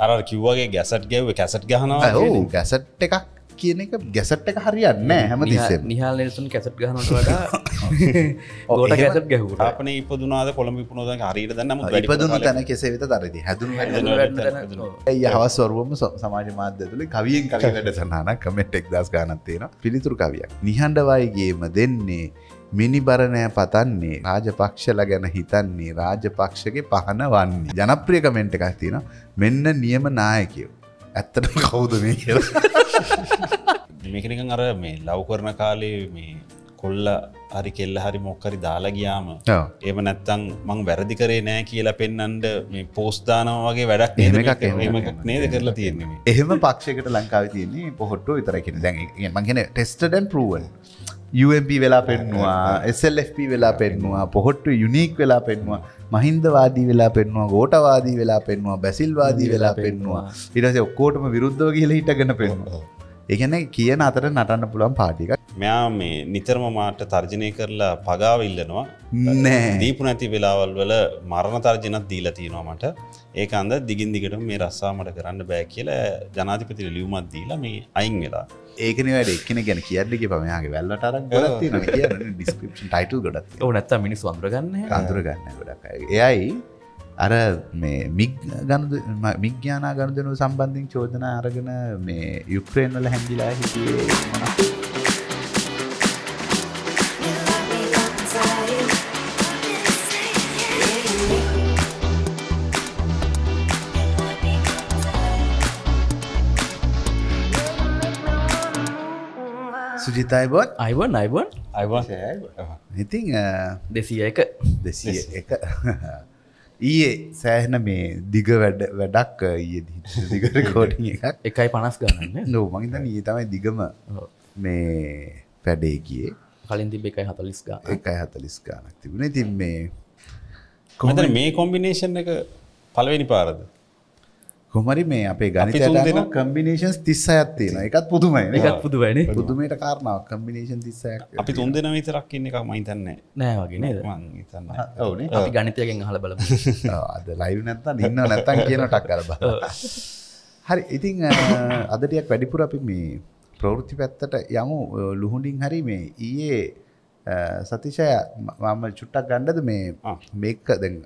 අර කිව්වගේ ගැසට් ගැව කැසට් ගහනවා ගැසට් එකක් කියන එක ගැසට් එක හරියන්න හැම තිස්සෙම. නිහල් නෙල්සුන් කැසට් ගහනට වඩා එහෙම- කැසට් ගැහුට අපන ඉපදුනාද කොළඹ පුනොද හරිට දන්න ඉපදුණු තැන කෙසේ වෙත දරදි. හැදුණු ඇයි හවස් වරුවම සමාජ මාධ්‍ය තුළ කවියෙන් කවි වැඩ සනාන කමෙන්ට් එක්දස් ගානත්තියෙන පිළිතුරු කවියක්. නිහඬවයිගේම දෙන්නේ මිනිබරණය පතන්නේ රාජපක්ෂල ගැන හිතන්නේ රාජපක්ෂගේ පහන වන්නේ. ජනප්‍රිය කමෙන්ට් එකක් තියෙන මෙන්න නියම නායකයෝ. ඇත්තට කවුද මේ කියල? මේකනිකන් අර මේ ලව් කරන කාලේ මේ කොල්ල හරි කෙල්ල හරි මොක්කරි දාලා ගියාම ඒම නැත්තං මං වැරදි කරේ නෑ කියලා පෙන්නන්ට මේ පෝස්්දානව වගේ වැඩක් නේද? එකක්. එකක් නේද කරලා තියෙන්නේ එහෙම පක්ෂකට ලංකාව තියන්නේ පොහොට්ටු විතරකින දැන් මගෙන ටෙස්ටඩන් පරුවන් UMP වෙලා පෙන්නවා SLFP වෙලා පෙන්නවා පොහොට්ටු යුනික් වෙලා පෙන්වා මහින්දවාදී වෙලා පෙන්වා ගෝටවාදී වෙලා පෙන්වා බැසිල්වාදී වෙලා පෙන්වා ඉරස ඔක්කෝටම විරුද්ධව කියල හිටගෙන පෙන්වා ඒගැන කියන අතර නටන්න පුළුවන් පාටික මෙයා මේ නිතරම මාට තර්ජනය කරලා පගාව ඉල්ලනවා. නෑ. දීපු නැති වෙලාවල් වල මරණ තර්ජනත් දීලා තියෙනවා මට. ඒක අන්ද දිගින් දිගට මේ රස්සාමට කරන්න බෑ කියලා ජනාතිපතිල ලියුමත් දීලා මේ අයින් වෙලා ඒකන වැඩ එක්කෙන ගැන කියන්නක පමයාගේ වැල්ලට අරක් ගොලත්ති න කිය ඩිස්ක්‍රපෂන් ටයිටල් ගොඩත් නැත්ත මිනිස් වන්දරගන්න අඳුරගන්න ගොඩක්. එයයි අර මේ මික් ගණු මිග්‍යානා ගණුදනු සම්බන්ධින් චෝදනා අරගෙන මේ යුක්්‍රේන් වල හැඟිලා හිටියේ මොනක් සුජිතයි බොත් අයිවන් අයිවන් අයිවා ඉතිං දෙසිය එක දෙසිය එක ඊයේ සෑහන මේ දිග වැඩ වැඩක් ඊය දිගට කෝටිං එකක්. එකයි පනස් ගන්න නෝ මහිතන ඒ තමයි දිගම මේ පැඩේ කියේ කලින් තිබ එකයි හතලිස් ගා එකයි හතලිස් ගානක් තිබුණ. ඉතින් මේ කොමතන මේ කොම්බිනේෂන් එක පලවෙනි පාරද කොමරි මේ අපේ තුන් ගනිත දෙනා- කම්බිනේෂන්ස් තිස්ස ඇත්තින එකත් පුදුමයි. එකත් පුදුවයින පුදුමයට කාරණාව කම්බිනේෂන් තිස්සයක් අපි තුන් දෙන විතරක් ඉන්න එක මහිතන්නේ නෑ වගේ නේද? මං හිතන්න ඕනේ අපි ගනිතයගෙන් හල බලම. අද ලයිව නැත්තන් ඉන්න නැත්තන් කියන ටක් කර බ හරි ඉතිං අදටයක් වැඩිපුර අපි මේ ප්‍රවෘති පැත්තට යමු. ලුහුඩින් හරි මේ ඊයේ සතිශය මම චුට්ටක් ගණ්ඩද මේ. මේක? දැන්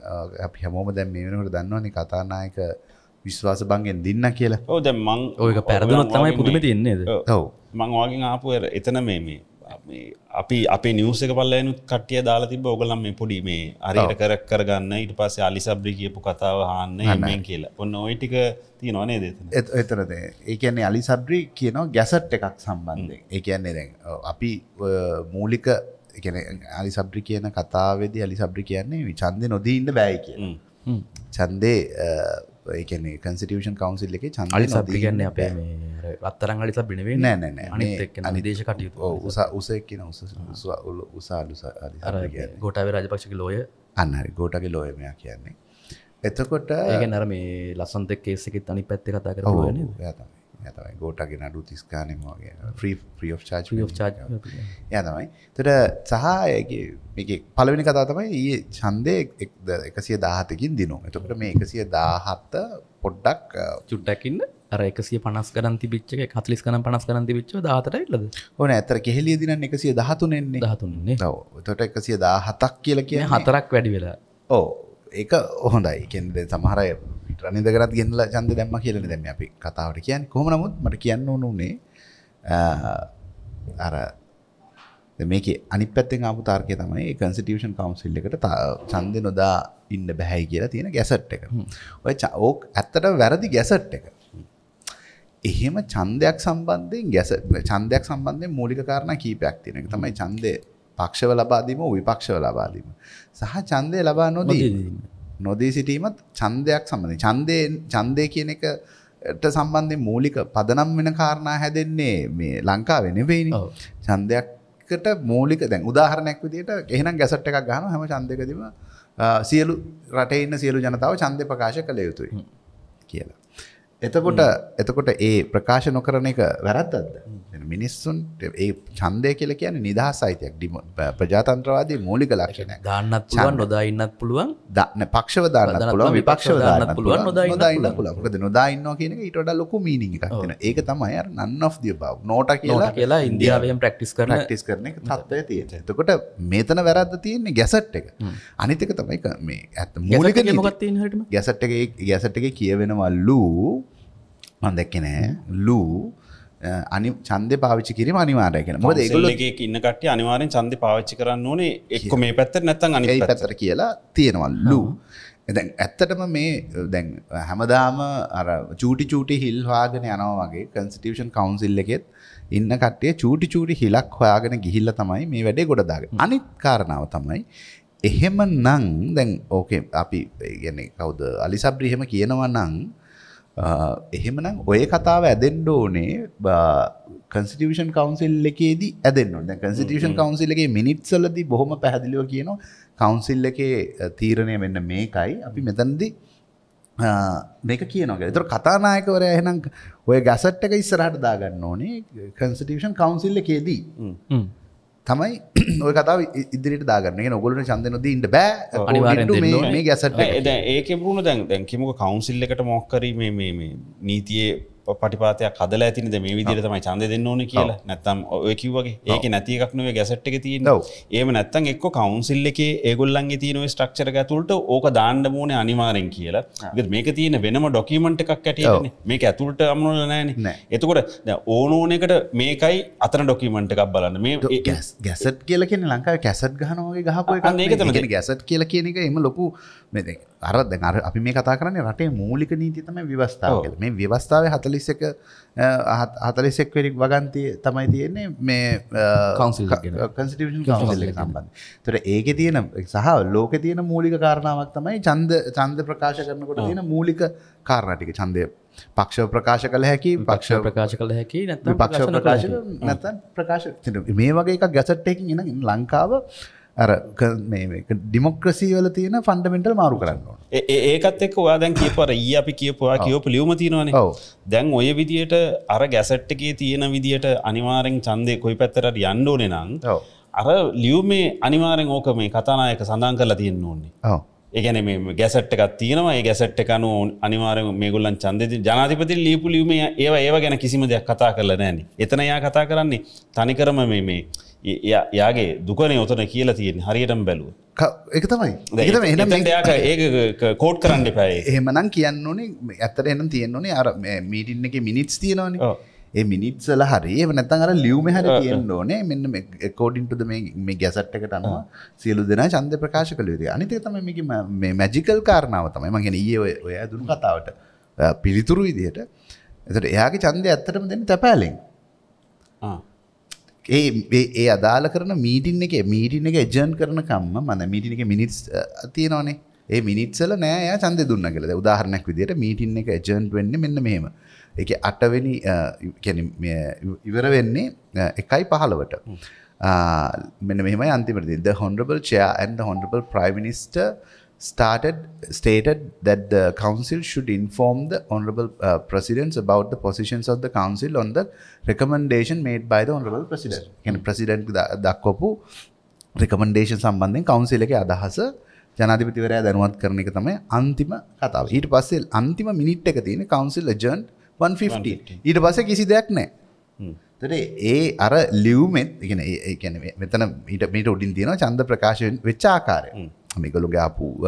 අපි හැමෝම දැන් මේ වෙනකට දන්නවනේ කතානායක විශ්වාස බංගෙන් දෙන්න කියලා. ඕ දැ මං ඔයක පැරදුනොත් තමයි පුදුම තියන්නේද ඔව්. මං වගේ ආපු එතන මේ මේ අපි අපේ නිවස එක පල්ලයනුත් කටිය දාලා තිබ ඔගලම් මේ පොඩි මේ අරියට කරක් කරගන්න. ඉට පස්සේ අලිසබ්‍රි කියපු කතාව හන්න එමෙන් කියලා. ඔන්න ඔයිටික තියනවනේ දෙතන එත- එතනද ඒ කියන්නේ අලි සබ්‍රි කියනවා ගැසට් එකක් සම්බන්ධයෙන්. ඒ කියන්නේ දැන් ඔව්, අපි මූලික ඒ කියන්නේ අලි සබ්‍රි කියන කතාවේදී අලි සබ්‍රි කියන්නේ චන්දේ නොදී ඉන්න බෑයි කියලා. ඡන්දේ ඒකන්නේ කන්සිටියෂන් කවන්සිල් එක චන්ද අලි සබ්ි ගන්න අපේ අලි සබ්ිනවේ නෑ නෑ නිදේශ කටයුතු උසා උසක් කියන උස උසාලු ගොටාව රජපක්ෂක ලෝය. අන්නහරි ගෝටගේ ලෝයමයා කියන්නේ. එතකොට ඒක නර මේ ලස්සන්ත කේසෙකෙත් අනි පැත්ත කතා කර ඔව්, න එයා තමයි. එයා තමයි ගෝටගේ නඩු තිස්කානෙම වගේ ්‍රී චාච් චාජ ය තමයි. තොට සහගේ මේක පලවෙනි කතා තමයි ඒ චන්දය එකසිය දාහතකින් දිනවා එතකට මේ එකසිය දාහත්ත පොඩ්ඩක් චුට්ටැකින්න එකසිය පනස් කරන්ති පිච්ච එක හතලිස් කන පනස් කරන්ති විච්ච දාතට ඉල්ලද ඕන. ඇතර කෙහෙලිය දින එකසිය දහතුනෙන්නේ දහතුන්නේ තොට එකසිය දා හතක් කියල කිය හතරක් වැඩි වෙලා. ඕ ඒක හොඳයි. කෙන්ද සමහරය රනිදකරත් ගෙන්ල චන්ද දැම්ම කියලන දැම අපි කතාවට කියන්න කොම නමුත් මට කියන්න ඕනුනේ අර මේක අනි පැත්තෙන් ආපු තාර්කය තමයි කන්සිටියෂන් කවන්සිල් එකට චන්ද නොදා ඉන්න බැහැයි කියලා තියෙන ගැසට් එක. ඔය ඕක් ඇත්තට වැරදි ගැසට් එක. එහෙම චන්දයක් සම්බන්ධයෙන් ගැස චන්දයක් සම්බන්ධයෙන් මූලික කාරණ කීපයක් තියෙන එක තමයි චන්දය පක්ෂව ලබාදීම විපක්ෂව ලබාදීම සහ චන්දය ලබා නොදී නොදී සිටීමත් චන්දයක් සම්බඳ චන්දය චන්දය කියන එකට සම්බන්ධය මූලික පදනම් වෙන කාරණා හැදෙන්නේ මේ ලංකා වෙනවෙයිනි ඔව්. චන්දයක්කට මූලික දැන් උදාහරණයක් විදිට එහෙනම් ගැසට් එකක් ගහන හැම චන්දකදීම සියලු රටඉන්න සියලු ජනතාව චන්දය ප්‍රකාශ කළ යුතුයි කියලා. එතකොට එතකොට ඒ ප්‍රකාශ නොකරන එක වැරද්දක්ද මිනිස්සුන් ඒ ඡන්දය කියලා කියන්නේ නිදහස් අයිතියක් ඩිමො- ප්‍රජාතන්ත්‍රවාදී මූලික ලක්ෂණයක්. දාන්නත් පුළුවන් නොදා ඉන්නත් පුළුවන්. දන්න පක්ෂව විපක්ෂව විපක්ෂව දාන්නත් දාන්නත් පුළුවන් පුළුවන්, නොදා ඉන්නත් නොදා ඉන්නත් පුළුවන්. පුළුවන්. මොකද නොදා ඉන්නවා කියන වඩා ලොකු මීනින් එකක් තියෙනවා ඒක තමයි of the above. නෝට කියලා කියලා ඉන්දියාවයෙන් ප්‍රක්ටිස් කරන ප්‍රක්ටිස් කරන එක තත්ත්වය තියෙන එතකොට මේතන වැරද්ද තියෙන්නේ ගැසට් එක. අනිත් එක තමයි මේ ඇත්ත මූලික තියෙන්නේ හරියටම? ගැසට් එකේ ගැසට් එකේ කියවෙනවා ලූ. මම දැක්කේ නෑ. ලූ අනි ඡන්දේ පාවිච්චි කිරීම අනිවාර්යයි කියන. මොකද ඒගොල්ලෝ ඒගොල්ලෝ ඉන්න කට්ටිය අනිවාර්යෙන් ඡන්දෙ පාවිච්චි කරන්න ඕනේ එක්ක මේ අනිත් ඒ පැත්තට. පැත්තට කියලා තියෙනවා ලූ. දැන් ඇත්තටම මේ දැන් හැමදාම අර චූටි චූටි හිල් හොයාගෙන යනවා වගේ කන්ස්ටිටියුෂන් කවුන්සිල් එකෙත් ඉන්න කට්ටිය චූටි චූටි හිලක් හොයාගෙන ගිහිල්ලා තමයි මේ වැඩේ ගොඩ දාගෙන. අනිත් කාරණාව තමයි එහෙමනම් දැන් ඕකේ අපි කියන්නේ කවුද අලිසබ්රි එහෙම කියනවා නම් අ, එහෙමනම් ඔය කතාව ඇදෙන්න ඕනේ කන්ස්ටිටියුෂන් කවුන්සිල් එකේදී ඇදෙන්න ඕනේ. දැන් කන්ස්ටිටියුෂන් කවුන්සිල් එකේ මිනිත්ස් වලදී බොහොම පැහැදිලිව කියනවා කවුන්සිල් එකේ තීරණය මෙන්න මේකයි. අපි මෙතනදී මේක කියනවා කියලා. ඒතර කතානායකවරයා එහෙනම් ඔය ගැසට් එක ඉස්සරහට දාගන්න ඕනේ කන්ස්ටිටියුෂන් කවුන්සිල් එකේදී. තමයි ඔය කතාව ඉ- ඉදිරියට දාගන්න. ඒ කියන්නේ ඔයගොල්ලෝ ඡන්දෙ නොදී ඉන්න බෑ. දෙන්න මේ ගැසට් එක. නෑ, දැන් ඒකේ වුණ දැන් දැන් කිමුක කවුන්සිල් එකට මොකක් කරි මේ මේ මේ නීතියේ පටිපාතයක් හදලා ඇතිනේ දැන් මේ විදිහට තමයි ඡන්දෙ දෙන්න ඕනේ කියලා. නැත්තම් ඔය කිව්වගේ ඒකේ නැති එකක් නෙවෙයි ගැසට් එකේ තියෙන්නේ. ඔව්. එහෙම නැත්තම් එක්ක කවුන්සිල් එකේ ඒගොල්ලන්ගේ තියෙන ඔය ස්ට්‍රක්චර් එක ඇතුළට ඕක දාන්න ඕනේ අනිවාර්යෙන් කියලා. මේක තියෙන වෙනම ඩොකියුමන්ට් එකක් ඇටියෙන්නේ. මේක ඇතුළට අමුණලා නැහැනේ. නෑ. එතකොට දැන් ඕන ඕන එකට මේකයි අතන ඩොකියුමන්ට් එකක් බලන්න. මේ ගැසට් කියල කියන ලංකාව කැසට් ගහනගේ ගහපු එක ගැසට් කියල කියන එක එම ලොකු මෙ අර අපි මේ කතා කරන්නේ රටේ මූලික නීති තමයි ව්‍යවස්ථාව. කියලා. මේ ව්‍යවස්ථාව හතලිස් එක හතලිසෙක් වෙරි වගන්තිය තමයි තියෙන්නේ මේ Council එක. කන්ස්ටිටියෂන් කවන්සිල් එක සම්බන්ධ. තොර ඒක තියෙන සහ ලෝක තියෙන මූලික කාරණාවක් තමයි ඡන්ද ඡන්ද ප්‍රකාශ කරනකොට තියෙන මූලික කාරණා ටික ඡන්දය පක්ෂව ප්‍රකාශ කළ හැකි පක්ෂ පක්ෂ ප්‍රකාශ කළ හැකි නැත්නම් විපක්ෂ ප්‍රකාශ නැතන් ප්‍රකාශ මේ වගේ එකක් ගැසට් එකින් එන ලංකාව අර ඩිමොක්‍රසී වල තියෙන ෆන්ඩමෙන්ටල් මාරු කරන්න ඒ- ඒ- ඒකත් එක්ක ඔයා දැන් කියපුවා ඊ අපි කියපුවා කියවපු ලියුම තියෙනවනේ. දැන් ඔය විදියට අර ගැසට් එකේ තියෙන විදියට අනිවාර්යෙන් ඡන්දේ කොයි පැත්තට හරි යන්න ඕනේ නම් ඔව්. අර ලියුමේ අනිවාර්යෙන් ඕක මේ කතානායක සඳහන් කරලා තියෙන්න ඕනේ. ඔව්. ඒ කියන්නේ මේ ගැසට් එකක් තියෙනවා. ඒ ගැසට් එක අනුව අනිවාර්යෙන් මේගොල්ලන් ඡන්දෙ ජනාධිපති ලියපු ලියුමේ ඒවා ඒව ගැන කිසිම දෙයක් කතා කරලා නැහැනේ එතන යා කතා කරන්නේ තනිකරම මේ යාගේ දුකනේ ඔතන කියලා තියෙන්නේ. හරියටම බැලුවොත්. ක- ඒක තමයි. ඒක කෝඩ් කරන්න ඒක. එහෙමනම් කියන්න ඕනේ ඇත්තට එනම් තියෙන්න ඕනේ අර මීටින් එකේ මිනිට්ස් තියෙනවනේ. ඒ මිනිත්ස් වල හරි නැත්නම් අර ලියුමේ හරි තියෙන්න ඕනේ. මෙන්න the මේ මේ ගැසට් එකට අනුව සියලු දෙනා ඡන්ද ප්‍රකාශ කළ යුතුයි. අනිත් එක මේකේ ම- මැජිකල් කාරණාව තමයි. කියන්නේ ඊයේ ඔය දුන්නු කතාවට පිළිතුරු විදිහට. එතකොට එයාගේ ඡන්දය ඇත්තටම දෙන්නේ තැපෑලෙන්. ආ. ඒ ඒ- අදාළ කරන මීටින් එක මීටින් එක එජර්න් කරන කම්ම මන මීටින් එක මිනිස් තියෙනවනේ ඒ මිනිත්සල නෑ යා ඡන්දෙ දුන්න කියලා. දැන් උදාහරණයක් විදිහට මීටින් එක එජර්න් වෙන්නේ මෙන්න මෙහෙම. ඒකේ 8 වෙනි අ, කියන්නේ මේ ඉවර වෙන්නේ අ, 1.15ට. ආ, මෙන්න මෙහෙමයි අන්තිමට තියෙන්නේ. The honorable chair and started stated that the council should inform the honorable uh, presidents about the positions of the council on the recommendation made by the honorable president. කියන්නේ president දක්වපු recommendation සම්බන්ධයෙන් council එකේ අදහස ජනාධිපතිවරයා දැනුවත් කරන එක තමයි අන්තිම කතාව. ඊට පස්සේ අන්තිම මිනිට් එක තියෙන council adjourned 150. ඊට පස්සේ කිසි දෙයක් නැහැ. තොට ඒ අර ලියවමෙත් ඉගෙන ඒ කැන මෙතන ඊට මීට උඩින් තියෙනවා චන්ද ප්‍රකාශයෙන් වෙච්චාකාරය මේකළු ගාපු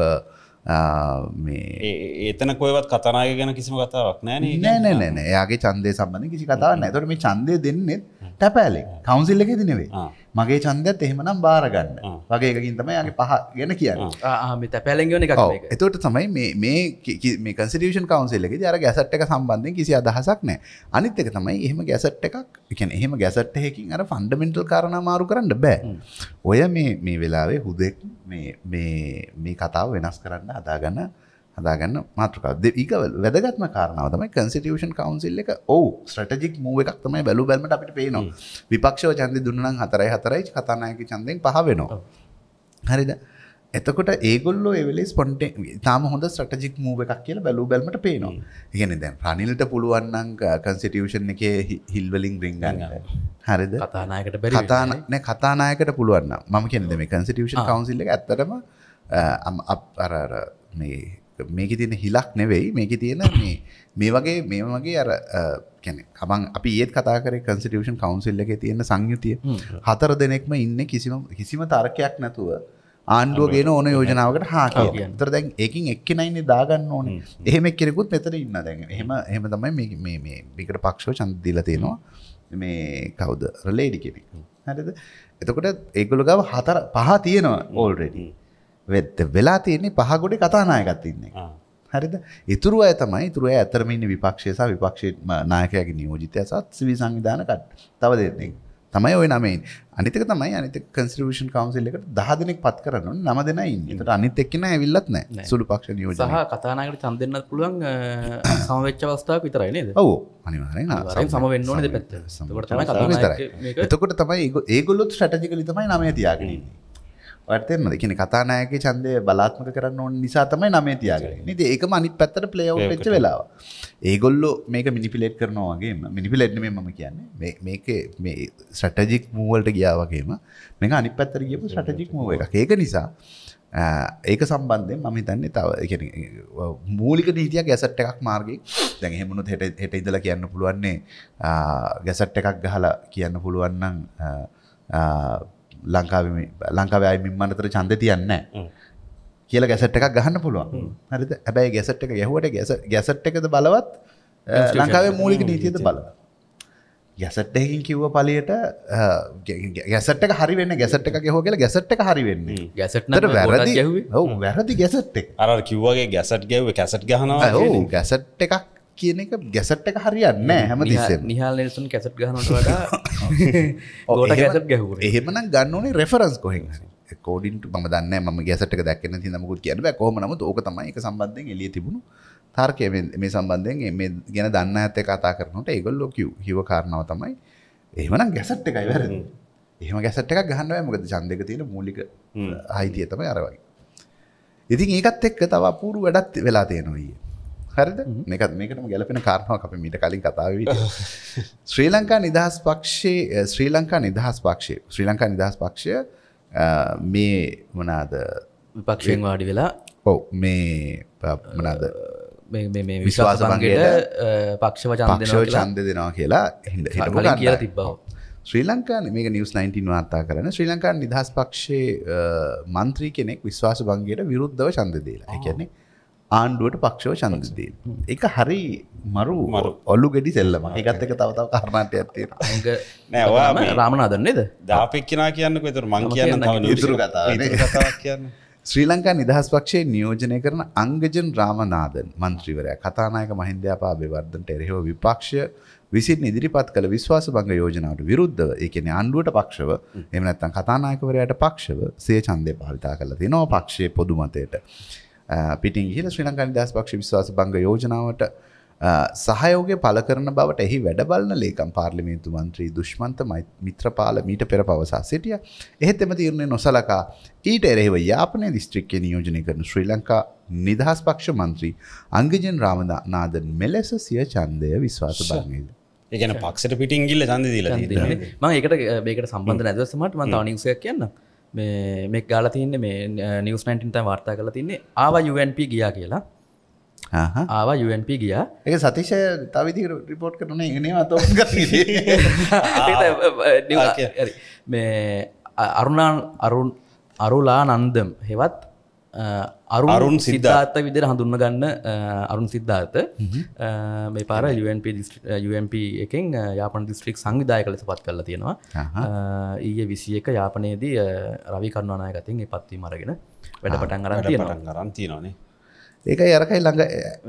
මේ ඒ- ඒ- එතන කොයවත් කතනාය ගැන කිසිම කතාවක් නෑනේ නෑ. නෑ නෑ එයාගේ චන්දය සම්බඳධ කිසි කතාව නැතොට මේ චන්දය දෙන්නෙත් ටැපෑලෙක් කවුන්සිල්ල එක දිනවේ. මගේ චන්දයත් එහෙමනම් බාරගන්න. වගේ එකකින් තමයි යාගේ පහ ගැන කියන්න. මේක. එතකොට තමයි මේ මේ කි- කි- මේ කන්ස්ටිටියුෂන් කවුන්සිල් එකේදී අර ගැසට් එක සම්බන්ධයෙන් කිසි අදහසක් නැහැ. අනිත් එක තමයි එහෙම ගැසට් එකක්, කියන්නේ එහෙම ගැසට් එකකින් අර ෆන්ඩමෙන්ටල් කාරණා මාරු කරන්න බෑ. ඔය මේ මේ වෙලාවේ හුදෙක් මේ මේ මේ කතාව වෙනස් කරන්න හදාගන්න හදාගන්න මාතෘකාව. දෙ- ඊක වැදගත්ම කාරණාව තමයි කන්ස්ටිටියුෂන් කවුන්සිල් එක. ඔව් ස්ට්‍රැටජික් මූව් එකක් තමයි බැලු බැලමට අපිට පේනවා. විපක්ෂව ඡන්දෙ දුන්නා නම් 4යි 4යි කතානායක ඡන්දෙන් පහ වෙනවා. හරිද? එතකොට ඒගොල්ලෝ එවෙලේ ස්පොන්ට තාම හොඳ ස්ටජික් මූව එකක් කියලා බැලූ බැල්මට පේනවා. ඉගෙන දැන් ප්‍රනිල්ට පුළුවන්නන් කන්සිටියෂන් එක හිල්වලින් රිංගන්න හරිද? කතානායකට බැරි කතාන කතානායකට පුළුවන්න මම කියනද මේ කන්සිටියෂන් කවන්සිල්ල ඇත්තරම අර මේ මේක තියෙන හිලක් නෙවෙයි. මේක තියෙන මේ මේ වගේ මේ වගේ අර කැන කමන් අපි ඒත් කතා කර කන්සිටියෂන් කවන්සිල්ල එක තියෙන සංයුතිය. හතර දෙනෙක්ම ඉන්න කිසිම කිසිම තර්කයක් නැතුව ආණ්ඩුව ගෙන ඕන යෝජනාවකට හා තර දැන් එකින් එක්කෙනයින්නේ දාගන්න ඕන. එහෙම කෙනෙකුත් මෙතර ඉන්න දැන් එහෙම එහෙම තමයි මේ බිකට පක්ෂෝ චන්ද දිල තියෙනවා. මේ කවුද? රලේඩි කෙනෙක්. හරිද? එතකොට ඒගොල ගව හතර පහ තියෙනවා ඕල්රෙඩි වෙත්ත වෙලා තියෙන්නේ පහගොඩ කතානායකත් ඉන්නේ හරිද ඉතුරු අය තමයි ඉතුරුව ඇතරමින්න විපක්ෂයසා විපක්ෂ නායකයාගේ නියෝජිතය සත් සිවි සංවිධානකට තව දෙන්නේ තමයි ඔය නමයින් අනිතක තමයි අනිත කන්ස්ටිටියුෂන් කවුන්සිල් එකට දහ දෙනෙක් පත් කරන්න නම දෙනයි ඉන්න. ඒකට අනිත් එක්කෙනා ඇවිල්ලත් නැහැ. සුළු පක්ෂ නියෝජනය. සහ කතානායකට ඡන්ද දෙන්නත් පුළුවන් සමවෙච්ච අවස්ථාවක් විතරයි නේද? ඔව් අනිවාර්යෙන් අනිවාර්යෙන් සම වෙන්න ඕනේ දෙපැත්ත. එතකොට තමයි කතානායක මේක එතකොට තමයි ඒගොල්ලොත් ස්ට්‍රැටජිකලි තමයි නමය තියාගෙන ඉන්නේ. වර්තෙන්ම කියන කතානායක චන්දය බලාත්මක කරන්න ඕන නිසා තමයි නමේ තියාගෙන නිති ඒකම අනිත් පැත්තට ප්ලේව් වෙච්ච වෙලාව. ඒගොල්ලෝ මේක මිනිපිලේට් කරනවාගේ මිනිපිලෙට්න මේ මම කියන්නේ. මේක මේ ස්ටටජික් මූවල්ට ගියාවගේම මේක අනි පැත්තර කියපු ස්ටටජික් මූව එක ඒක නිසා ඒක සම්බන්ධයෙන් මම හිතන්නේ තව මූලික නීතියක් ගැසට් එකක් මාර්ග දැන් හෙමුණු හෙට හෙට ඉදල කියන්න පුළුවන්නේ ගැසට් එකක් ගහලා කියන්න පුළුවන්නම් ලංකාව ලංකාව අයිමින් අතර චන්ද තියන්න කියල ගැසට් එකක් ගහන්න පුළුවන්. හරිද? ඇබැයි ගැසට් එක ගැහුවට ගැස ගැසට් එකද බලවත් ලංකාවේ මූලික නීතියද බලව ගැසට් එකින් කිව්ව පලියට ගැසට හරි වෙන්න ගැසට් එක ගෙහෝ කියලා ගැසට් එක හරි වෙන්නේ. ගැසට්නට වැරදි ඔවු වැරදි ගැසට් එක. අර කිව්වගේ ගැසට් ගැව කැසට් ගහනවා ගැසට් එකක් කියන එක ගැසට් එක හරියන්න හැම තිස්සෙම. නිහල් නෙල්සුන් කැසට් ගහනට වඩා ගෝට ගැසට් ගැහුව. එහෙමනම් ගන්න ඕනේ රෙෆරන්ස් කොහෙන් හරි. කෝඩින්ට ම දන්න ම ගැසට දැක්න ති නමුත් කියන කොහම නමුත් ඕක තමයි එක සම්බන්ධයෙන් එලිය තිබුණු තාර්කය. මේ සම්බන්ධයෙන් මේ ගැන දන්න ඇත කතා කරනට ඒගොල්ලෝ කිව් හිව කාරණාව තමයි එහෙමනම් ගැසට් එකයි වැර එහෙම ගැසට් එකක් ගහන්නව මොකද චන්දක තියෙන මූලික අයිතිය තමයි අරවගේ ඉතින් ඒකත් එක්ක තව අපූරු වැඩත් වෙලා තියෙනවයේ හරිද? මේකත් මේකටම ගැලපෙන කාරණාවක් අපි මීට කලින් කතාව ශ්‍රී ලංකා නිදහස් පක්ෂයේ ශ්‍රී ලංකා නිදහස් පක්ෂය ශ්‍රී ලංකා නිදහස් පක්ෂය මේ මොනාද? විපක්ෂයෙන් වාඩි වෙලා ඔව් මේ මනාද? විශ්වාස බංගේට පක්ෂව පක්ෂව චන්ද දෙනවා කියලා හිට කියලා තිබ්බව ශ්‍රී ලංකා මේක නිවස් 19 වාර්තා කරන ශ්‍රී ලංකා නිදහස් පක්ෂයේ මන්ත්‍රී කෙනෙක් විශ්වාස බංගේට විරුද්ධව චන්ද දීලා. කියන්නේ ආණ්ඩුවට පක්ෂව චන්දදී එක හරි මරු මරු. ඔල්ලු ගෙඩි සෙල්ලම එකත් එක තවතාව කරනාට ඇත්තේ නෑවා රාමනාදන්නේද දාපෙක්කනා කියන්න තුර මං කියන්න ඉතුරු කතාවක් කියන්න. ශ්‍රී ලංකා නිදහස් පක්ෂයේ නියෝජනය කරන අංගජන් රාමනාදන් මන්ත්‍රීවරයා කතානායක මහින්දයාපා බෙවර්ධන්ට එරෙහිව විපක්ෂය විසින් ඉදිරිපත් කළ විශ්වාස බංග යෝජනාවට විරුද්ධව ඒකන අන්ඩුවට පක්ෂව එමනත්තන් කතානායකවරයට පක්ෂව සේ චන්දය පාලිතා කළ තිනෝ පක්ෂය පොදුමතයට පිටින් ගිහිල ශ්‍රී ලංකා නිදහස් පක්ෂ විශ්වාස භංග යෝජනාවට සහයෝගය පල කරන බවට එහි වැඩබලන ලේකම් පාර්ලිමේන්තු මන්ත්‍රී දුෂ්මන්ත මිත්‍රපාල මීට පෙර පවසා සිටිය. එහෙත් එම තීරණය නොසලකා ඊට එරෙහිව යාපනය දිස්ත්‍රික්කය නියෝජනය කරන ශ්‍රී ලංකා නිදහස් පක්ෂ මන්ත්‍රී අංගජන් රාමදා නාදන් මෙලෙස සිය චන්දය විශ්වාස බංගේද ඒගැන පක්ෂට පිටින් ගිල්ල චන්ද දීලා ම ඒකට බේකට සම්බන්ධ නැදවසමට මන් තවනිසයක් කියන්න මේ මෙක් ගාල තියන්න මේ නිවස් නයින්ට වාර්තා කල තින්නේ ආව UNP ගියා කියලා. ආවා UNP ගියා. එක සතිශය තවිදි රිපෝට් කරන එනේ අතෝ මේ අරුණාන් අරුන් අරුලා නන්දම් හෙවත් අරුන් සිද්ධාර්ථ. විදිර හඳුන්න ගන්න අරුන් සිද්ධාර්ථ. මේ පාර UNP UMP එකෙන් යාපන දිස්ත්‍රික් සංවිධාය කලෙස පත් කරලා තියෙනවා. ඊය විසි එක යාපනයේදී රවි කරුණනායකතින් පත්වී මරගෙන වැඩ පටන් අරන් තියෙනවා. අරන් තියෙනවානේ ඒක යරකයි ළඟ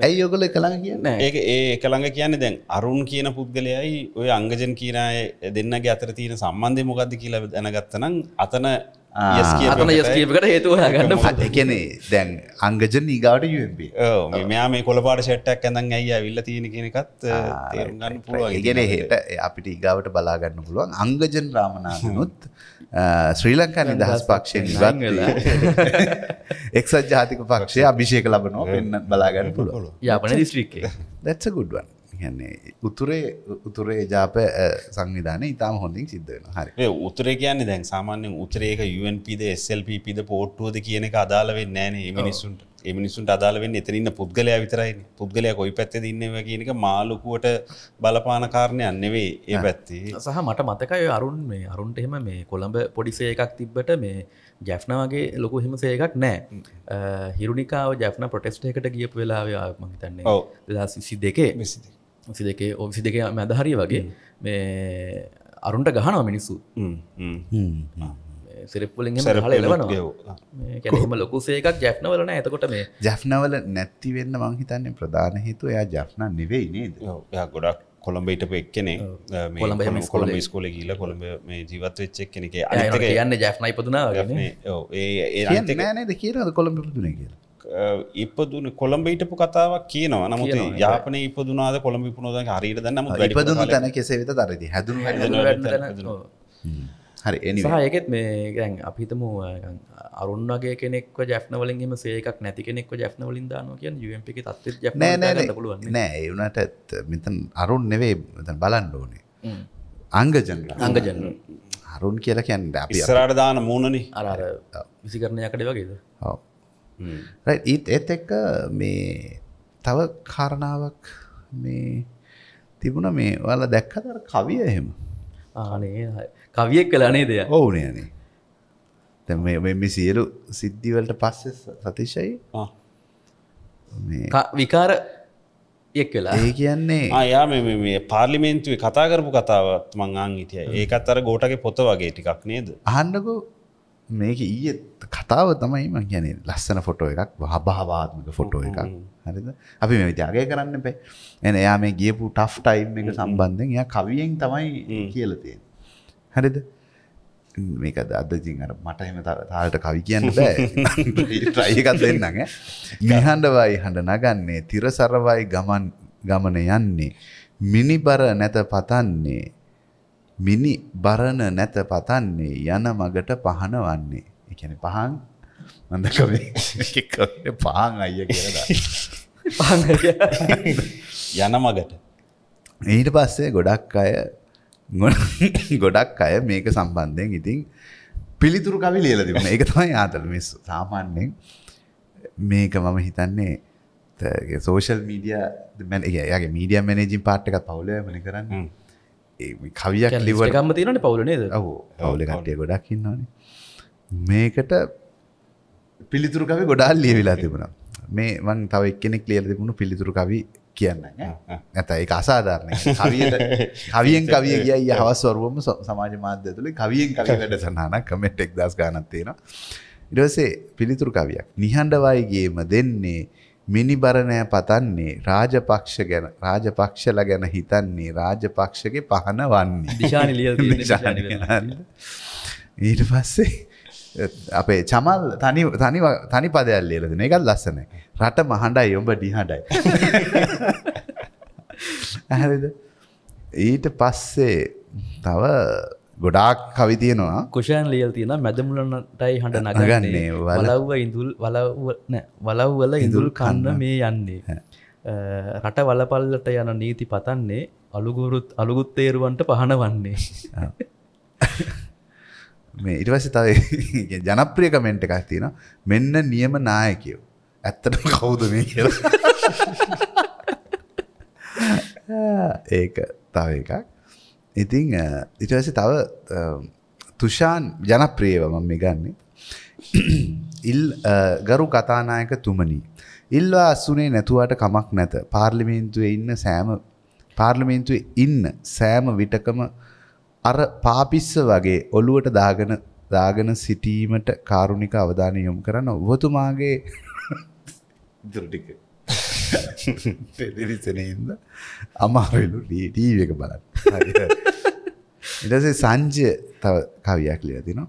ඇයි යොගල එකළඟ කියන්න? ඒක ඒ එකළඟ කියන්න දැන් අරුන් කියන පුද්ගලයයි ඔය අංගජන් කියනය දෙන්නගේ අතර තියෙන සම්බන්ධය මොකක්ද කියලා දැනගත්තනම් අතන අතන යස් එකටයි. කියපකට හේතුව ගන්න එකනේ දැන් UMP ඔව්, මේ මෙයා මේ කොළපාට ෂට්ටක් ඇඳන් ඇයි ඇවිල්ලා තියෙන කියන එකත් තේරුම් ගන්න පුළුවන් ඉගෙන හෙට අපිට ඉගාවට බලාගන්න පුළුවන් අංගජන් රාමනාගනුත් ශ්‍රී ලංකා නිදහස් පක්ෂයෙන් ඉවත් වෙලා. එක්සත් ජාතික පක්ෂය අභිෂේක ලබනවා පෙන්න්න බලාගන්න පුළුව යාපන දිස්ත්‍රික්කේ දැත්ස ගුඩුවන් කියන්නේ උතුරේ උතුරේ ජාප සංවිධානය ඉතාම හොඳින් සිද්ධ වෙන හරි. උතුරේ කියන්නේ දැන් සාමාන්‍යයෙන් උතුරේක UNPද SLPද පෝට්ටුවද කියන එක අදාළ වෙන්නේ නැහැ නේ. මිනිස්සුන්ට. ඒ මිනිස්සුන්ට අදාළ වෙන්නේ එතන ඉන්න පුද්ගලයා විතරයිනේ. පුද්ගලයා කොයි පැත්තේද ඉන්නේ කියන එක මාළුකුවට බලපාන කාරණයක් නෙවෙයි ඒ පැත්තේ. සහ මට මතකයි අරුන් මේ අරුන්ට එහෙම මේ කොළඹ පොඩිසේ එකක් තිබ්බට මේ ජැෆ්න වගේ ලොකු හිමසේ එකක් නෑ හිරුනිකාව ජැෆ්න ප්‍රොටෙස්ට එකට ගියපු වෙලාව මහිතන්නේ විසි දෙකේ විසි දෙකේ ඔවිසි දෙක මැදහරිය වගේ මේ අරුන්ට ගහනවා මිනිස්සු. සිරප්පුලින් සැරප්පු හල එලවනවා ගෙව්වා. කැම ලොකුසේ එකක් ජැෆ්නවලන ඇතකොට මේ ජැෆ්නවල නැත්ති වෙන්න මංහිතන්නේ ප්‍රධාන හේතු එයා ජැෆ්න නෙවෙයි නේද එයා ගොඩක් කොළඹ හිටපු එක්කෙනෙක්. මේ කොළඹ කොළඹ. ඉස්කෝලේ ගිහිල්ලා කොළඹ මේ ජීවත් වෙච්ච එක්කෙනෙක්. ඒ ඇයට අනිත් එක කියන්න ජැෆ්න ඉපදුනා වගේ මේ ඔව් ඒ ඒ නෑනේද කියනද කොළඹ පුදුන කියලා ඉපදුන කොළඹ හිටපු කතාවක් කියනවා. නමුත් යාපනයේ ඉපදුනාද කොළඹ ඉපදුනාද හරියට දන්නේ නැහැ. නමුත් වැඩිපුර ඉපදුණු කාලයක් තැන කෙසේ වෙත තැන- ඔව්. හරි ඒකෙත් මේ ගැන් අපිතම අරුන් වගේ කෙනෙක් ජැ්නවලින්ම සේකක් නැති කෙනෙක් ජැ්නවලින් දාන කිය යුම්පි තත්ව නෑ නෑ ඒවනට මෙතන් අරුන් නෙවේ බලන්න ඕනේ. අංගජන අංගජන අරුන් කියලා කියන්න අපි ඉස්සරහට දාන මූණනේ. අර විසිකරණයකට වගේද? ඔව්. ඒත් ඒත් එක්ක මේ තව කාරණාවක් මේ තිබුණ මේ ඔයාලා දැක්කද අර කවිය එහෙම? ආනේ කවියෙක් කලානේ දෙය ඔවුනයනේ දැන් මේ මේ- සියලු සිද්ධිවලට පස්සේ සතිශයි විකාර එක් වෙලා. ඒ කියන්නේ ආ යා මේ පාර්ලිමේන්තුවේ කතා කරපු කතාවත් මං අහන් හිටියා. ඒකත් අර ගෝටගේ පොත වගේ ටිකක් නේද? අහන්නකෝ මේක ඊයේ කතාව තමයි මං කියන්නේ ලස්සන ෆොටෝ එකක් භාවාත්මක ෆොටෝ එකක්. හරිද? අපි මේ අගය කරන්න එපා. එන එයා මේ ගියපු ටෆ් ටයිම් එක සම්බන්ධයෙන් එයා කවියෙන් තමයි කියලා තියෙන්නේ. හරිද? මේක අද ඉතින් අර මට එහෙම තා- තාලට කවි කියන්න බෑ. try එකක් දෙන්නම් ඈ. නිහඬවයි හඬ නගන්නේ තිරසරවයි ගමන් ගමන යන්නේ මිනිබර නැත පතන්නේ මිනි බරණ නැත පතන්නේ යන මගට පහන වන්නේ. එකන පහන්. මඳකවේ පහන් අය කියලද යන මගට. ඊට පස්සේ ගොඩක් අය ගොඩක් අය මේක සම්බන්ධයෙන් ඉතින් පිළිතුරු කවි ලියල තිබුණ. එක තමයි ආතල. මිස් සාමාන්‍යෙන් මේක මම හිතන්නේ සෝෂල් මීඩිය මැ ඒගේ මීඩිය මැනජින් පාට් එකත් පවුලය මන කරන්න කවියක් ලිවටකම්ම තියෙනට පවුලනේද පවුල කට්ටිය ගොඩක් ඉන්නවානේ. මේකට පිළිතුරු කවි ගොඩාල් ලියවිලා තිබුණ. මේ වන් තව එක්කෙනෙක් ලියල තිබුණු පිළිතුරු කවි කියන්න. ඇත ඒ අසාධාරණය. කවියට කවියෙන් කවිය කිය හවස් වරුවම සමාජ මාධ්‍ය තුළ කවියෙන් කවි වැඩ සහනක් කමෙට් එක් දස් ගානත්තියෙන ඉඩසේ පිළිතුරු කවියක්. නිහඬවයිගේම දෙන්නේ මිනිබරණය පතන්නේ රාජපක්ෂ ගැන රාජපක්ෂල ගැන හිතන්නේ රාජපක්ෂගේ පහන වන්නේ දිශානි ලියල් දිශානි දිශානි ඊට පස්සේ අපේ චමල් තනි තනි තනි පදයක් ලියලද එකත් ලස්සන රට මහඬයි ඔබ ඩිහඬයි ඇහරිද? ඊට පස්සේ තව ගොඩාක් කවි තියෙනවා. කුෂයන් ලියල් තියෙන මැදමුලනටයි හඬ නගන්නේ. නගන්නේ වල- වලව්ව ඉඳුල් වලව්වල ඉඳුල් කන්න මේ යන්නේ. රට වලපල්ලට යන නීති පතන්නේ අලුගුරුත් අලුගුත් තේරුවන්ට පහන වන්නේ මේ ඉටවස තව ජනප්‍රිය කමෙන්ට් එකක් තියෙන මෙන්න නියම නායකයෝ. ඇත්තටම කවුද මේ කියලා? ඒක තව එකක් ඉතිං ඉටවස තව අ, තුෂාන් ජනප්‍රියව මම මේ ගන්නේ ඉල් අ, ගරු කතානායක තුමනි. ඉල්වා අස්සුනේ නැතුවට කමක් නැත. පාර්ලිමේන්තුවේ ඉන්න සෑම පාර්ලිමේන්තුවේ ඉන්න සෑම විටකම අර පාපිස්ස වගේ ඔළුවට දාගෙන දාගෙන සිටීමට කාරුණික අවධානය යොමු කරන්න ඔබතුමාගේ ඉතුරුටික පෙදිරිසනයින්ද අමාවෙලු ටීව එක බලන්න හරිද? ඉටසේ සංජය තව කවියක් ලිය තිනවා.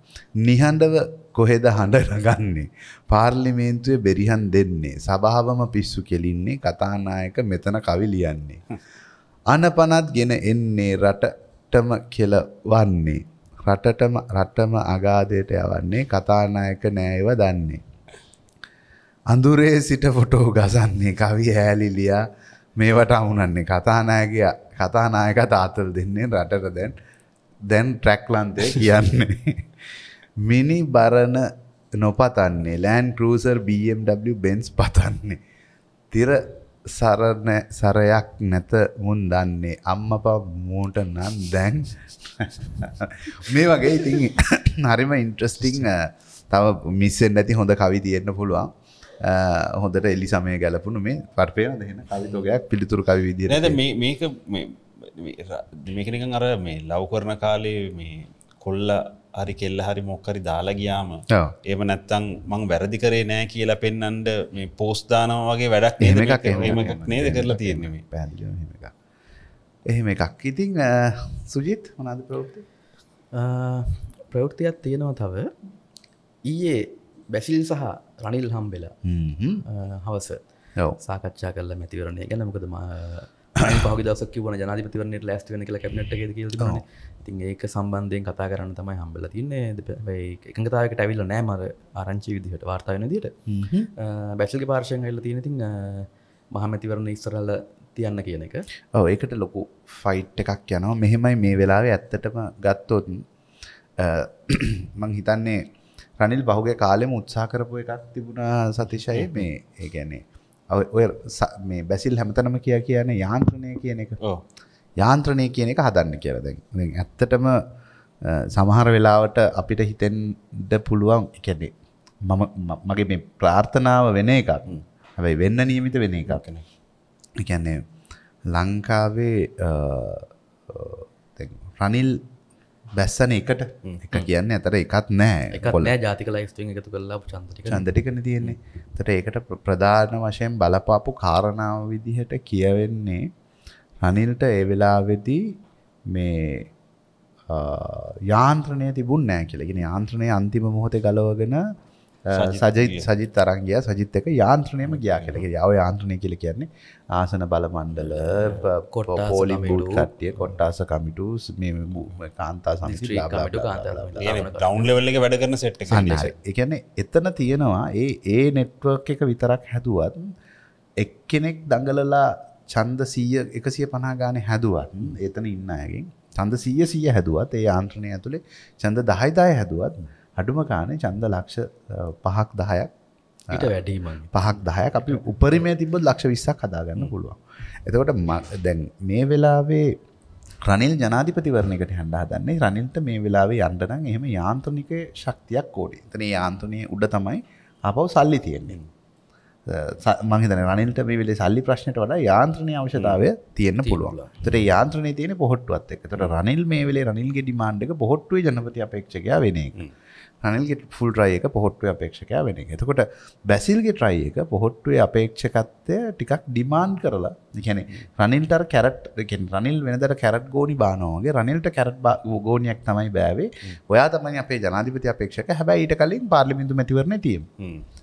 නිහඬව කොහෙද හඬ රගන්නේ. පාර්ලිමේන්තුවේ බෙරිහන් දෙන්නේ. සභාවම පිස්සු කෙලින්නේ කතානායක මෙතන කවි ලියන්නේ. අනපනත් ගෙන එන්නේ රටටම කෙලවන්නේ. රටටම රටම අගාධයට යවන්නේ කතානායක නෑව දන්නේ. අඳුරේ සිට ෆොටෝ ගසන්නේ කවි හැලිලියා මේවට අමුණන්නේ කතානායකය කතානායක තාතල් දෙන්නේ රටට දැන්. දැන් ට්‍රැක්ලන්තය කියන්නේ. මිනි බරණ නොපතන්නේ ලෑන් කරසර් BMW බෙන්ස් පතන්නේ. තිර සරණ සරයක් නැත මුන් දන්නේ අම්ම ප මූට නම් දැන්. මේ වගේ ඉතින් හරිම ඉන්ට්‍රස්ටිං තව මිස්සෙන් නැති හොඳ කවි තියෙන්න්න පුළුවන්. හොඳට එලි සමය ගැලපුුණු මේ පර්පයන දෙහෙන කවිතෝගයක් පිළිතුරු කවි විදිර නද? මේක මේකනිකන් අර මේ ලව් කරන කාලේ මේ කොල්ල හරි කෙල්ල හරි මොක්කරි දාලා ගියාම ඒම නැත්තං මං වැරදි කරේ නෑ කියලා පෙන්නන්ඩ මේ පෝස්්දානව වගේ වැඩක් එහෙම එකක් එකක් නේද කරලා තියෙන්නේ පැදිල එක එහෙම එකක්. ඉතිං සුජිත් මොනාද ප්‍රවෘත්ති? ප්‍රවෘතියක් තියෙනවා තව. ඊයේ බැසිල් සහ රනිල් හම්බෙලා. හවස. සාකච්ඡා කල මැතිවරණය ගැන මොකද පහි දසක් වන ජනාධපතිවරනට ලෑස්ට වන කල කැබනට ක ඉතින් ඒක සම්බන්ධයෙන් කතා කරන්න තමයි හම්බල තින්නේ. එකඟතාවකට ඇවිල්ල නෑමර ආරංචි විදිහට වාර්තාාවන දිට බැසල්ගේ පාර්ශයෙන් එල්ල තියෙන තින් මහමැතිවරණ ඉස්සරල්ල තියන්න කියන එක. ඔව ඒකට ලොකු ෆයිට් එකක් යනවා. මෙහෙමයි මේ වෙලාවේ ඇත්තටම ගත්තොත් මං හිතන්නේ රනිල් බහුගේ කාලෙම උත්සා කරපු එකක් තිබුණා සතිශය මේ ඒ ගැනේ ඔය මේ බැසිල් හැමතනම කිය කියන යාන්ත්‍රණය කියන එක. යාන්ත්‍රණය කියන එක හදන්න කියලා දැන්. ඇත්තටම සමහර වෙලාවට අපිට හිතෙන්ද පුළුවන් එකැනෙ මම මගේ මේ ප්‍රාර්ථනාව වෙන එකක්. හැබැයි වෙන්න නියමිත වෙන එකක්. එකන්නේ ලංකාවේ රනිල් බැස්සන එකට. එක කියන්න ඇතර එකත් නෑ කොල්ල ජාතික ලයිස්ටිං එකතු කල්ලා චන්ද චන්දටිකන තියෙන්නේ. තට ඒකට ප්‍රධාන වශයෙන් බලපාපු කාරණාව විදිහට කියවෙන්නේ රනිල්ට ඒ වෙලාවෙදී මේ යාන්ත්‍රණය තිබුන් නෑ කියලගෙන යාන්ත්‍රණය අන්තිම මොහොත ගලවගෙන සජිත් සජිත් තරංගිය සජිත් එක යාන්ත්‍රණයම ගියා කියලක යව යාන්ත්‍රණය කියල කියන්නේ ආසන බලමණ්ඩල කොට පෝලි බුට් කට්ටිය කොට්ටාස කමිටස් මේ කාන්තා සමි ඩවන්් ලෙවල්ල එක වැඩ කරන සෙට්. එකන එතන තියෙනවා ඒ ඒ නෙට්වර්ක් එක විතරක් හැදුවත් එක්කෙනෙක් දඟලලා චන්ද සීය එකසිය පනා ගාන හැදුවත් එතන ඉන්න ඇගෙන් චන්ද සීය සීය හැදුවත් ඒ ආන්ත්‍රණය ඇතුළේ චන්ද දහයිදාය හැදුවත් අඩුම කානේ චන්ද ලක්ෂ පහක් දහයක් ඊට වැඩීම පහක් දහයක් අපි උපරිමය තිබොත් ලක්ෂ විස්සක් හදාගන්න පුළුවන්. එතකොට දැන් මේ වෙලාවේ රනිල් ජනාධිපතිවරණයකට හඬ හදන්නේ රනිල්ට මේ වෙලාවේ යන්න නම් එහෙම යාන්ත්‍රනික ශක්තියක් ඕනේ. එතන යාන්ත්‍රණයේ උඩ තමයි ආපහු සල්ලි තියෙන්නේ. මං හිතන්නේ රනිල්ට මේ වෙලේ සල්ලි ප්‍රශ්නයට වඩා යාන්ත්‍රණයේ අවශ්‍යතාවය තියෙන්න පුළුවන්. ඒතර යාන්ත්‍රණයේ තියෙන පොහට්ටුවත් එක්ක. ඒතර රනිල් මේ වෙලේ රනිල්ගේ ඩිමාන්ඩ් එක පොහට්ටුවේ ජනපති අපේක්ෂකයා වෙන එක. රනිල්ගේ ෆුල් ට්‍රයි එක පොහොට්ටුවේ අපේක්ෂකයා වෙන එක. එතකොට බැසිල්ගේ ට්‍රයි එක පොහොට්ටුවේ අපේක්ෂකත්වය ටිකක් ඩිමාන්ඩ් කරලා ඒ කියන්නේ රනිල්ට අර කැරට් රනිල් වෙනදට කැරට් ගෝනි බානවා වගේ රනිල්ට කැරට් ගෝනියක් තමයි බෑවේ. ඔයා තමයි අපේ ජනාධිපති අපේක්ෂක. හැබැයි ඊට කලින් පාර්ලිමේන්තු මැතිවරණේ තියෙමු.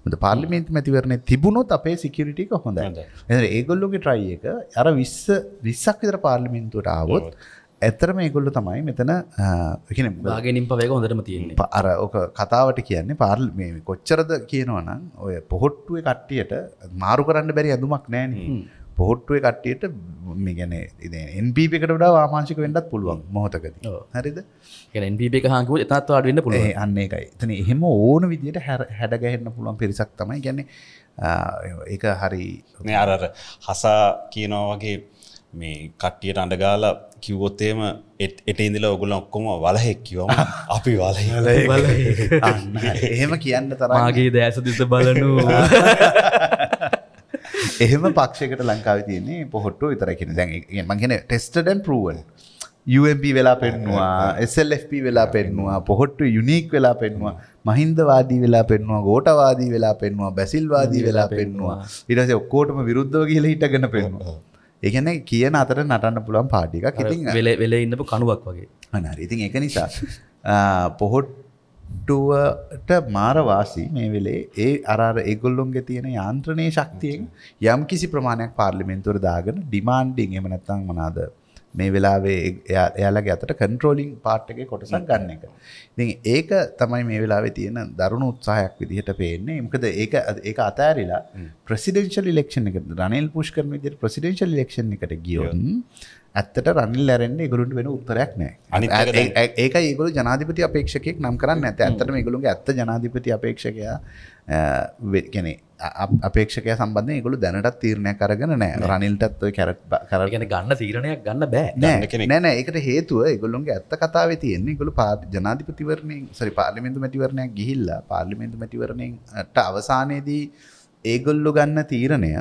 හොඳ පාර්ලිමේන්තු මැතිවරණේ තිබුණොත් අපේ හොඳයි. එහෙනම් ඒගොල්ලෝගේ ට්‍රයි එක අර 20 20ක් විතර පාර්ලිමේන්තුවට ආවොත් ඇත්තරම ඒගොල්ල තමයි මෙතන ගෙනින් පවක හොඳටම තියෙන්නේ. අර ඕක කතාවට කියන්නේ පාර්ල් මේ කොච්චරද කියනවනම් ඔය පොහොට්ටුවේ කට්ටියට මාරු කරන්න බැරි ඇඳුමක් නෑන පොහොට්ටුවේ කට්ටියට මේ ගැන එන්ප එකට වඩා වාමාංශික වෙන්නත් පුළුවන් මොහොතකද. හරිද? එන්ප එක හාකුව එතත් අඩවෙන්න පුළ අන්න එකයි එතන එහෙම ඕන විදියට හැර හැඩගැහෙන්න පුළුවන් පිරිසක් තමයි. ගැන්නේ ඒක හරි අර හසා කියනවා වගේ මේ කට්ටියට අඩගාලා කිව්වොත්තේම එට ඉඳල ඔගුල ඔක්කොම වලහෙක් කිවම අපි වල එහෙම කියන්න තරගේ දෑස දිස බලනු. එහෙම පක්ෂකට ලංකාව තියන්නේ පොහොට්ටු විතරකින දැන් මගෙන ටෙස්ටඩන් පරුවන් UMP වෙලා පෙන්නවා SLFP වෙලා පෙන්නවා පොහොට්ටු යුනික් වෙලා පෙන්වා මහින්දවාදී වෙලා පෙන්වා ගෝටවාදී වෙලා පෙන්වා බැසිල්වාදී වෙලා පෙන්වා ඉරස ඔක්කෝටම විරුද්ධව කියල හිටගෙන පෙන්වා ඒගැන කියන අතර නටන්න පුළුවන් පාටිකක් ඉතින් වෙල වෙල ඉන්නපු කනුවක් වගේ. අනහරි ඉතින් එක නිසා පොහොට්ටුවට මාරවාසි මේ වෙලේ ඒ අරාර ඒගොල්ලොන්ගේ තියෙන යාන්ත්‍රණය ශක්තියෙන් යම් කිසි ප්‍රමාණයක් පාර්ලිමෙන්තුවර දාගෙන ඩිමාන්ඩිං එම නැත්තං මනාද මේ වෙලාවේ එයාලගේ අතට කන්ට්‍රෝලිං පාට්ටගේ කොටසක් ගන්න එක. ඉතින් ඒක තමයි මේ වෙලාවේ තියෙන දරුණු උත්සාහයක් විදිහට පේන්නේ. මොකද ඒක ඒක අතෑරිලා ප්‍රෙසිඩෙන්ෂල් ඉලෙක්ෂන් එක රනිල් පුෂ් කරන විදිහට ප්‍රෙසිඩෙන්ෂල් ඉලෙක්ෂන් එකට ගියොත් ඇත්තට රනිල් ඇරෙන්න්න ඒගොලුන්ට වෙන උත්තරයක් නෑ. ඒක ඒගොල ජනාධිපති අපේක්ෂකෙක් නම් කරන්න. ඇත ඇත්තට මේගොලුන්ගේ ඇත්ත ජනාධිපති අපේක්ෂකයා කෙනෙ අපේක්ෂකය සම්බන්ධය ගොලු දැනටත් තීරණය කරගෙන නෑ. රනිල්ටත් කැරට කරගෙන ගන්න තීරණයක් ගන්න බෑ. නෑ. එකට හේතුව ගොල්ලුන්ගේ ඇත්ත කතාව තියෙන්නේ ගොලු පා ජනාධිපතිවරණයෙන් සරි පාර්ලිමෙන්තු මැතිවරණයක් ගිහිල්ලා පාර්ලිමෙන්තු මැතිවරණයෙන්ට අවසානයේදී ඒගොල්ලු ගන්න තීරණය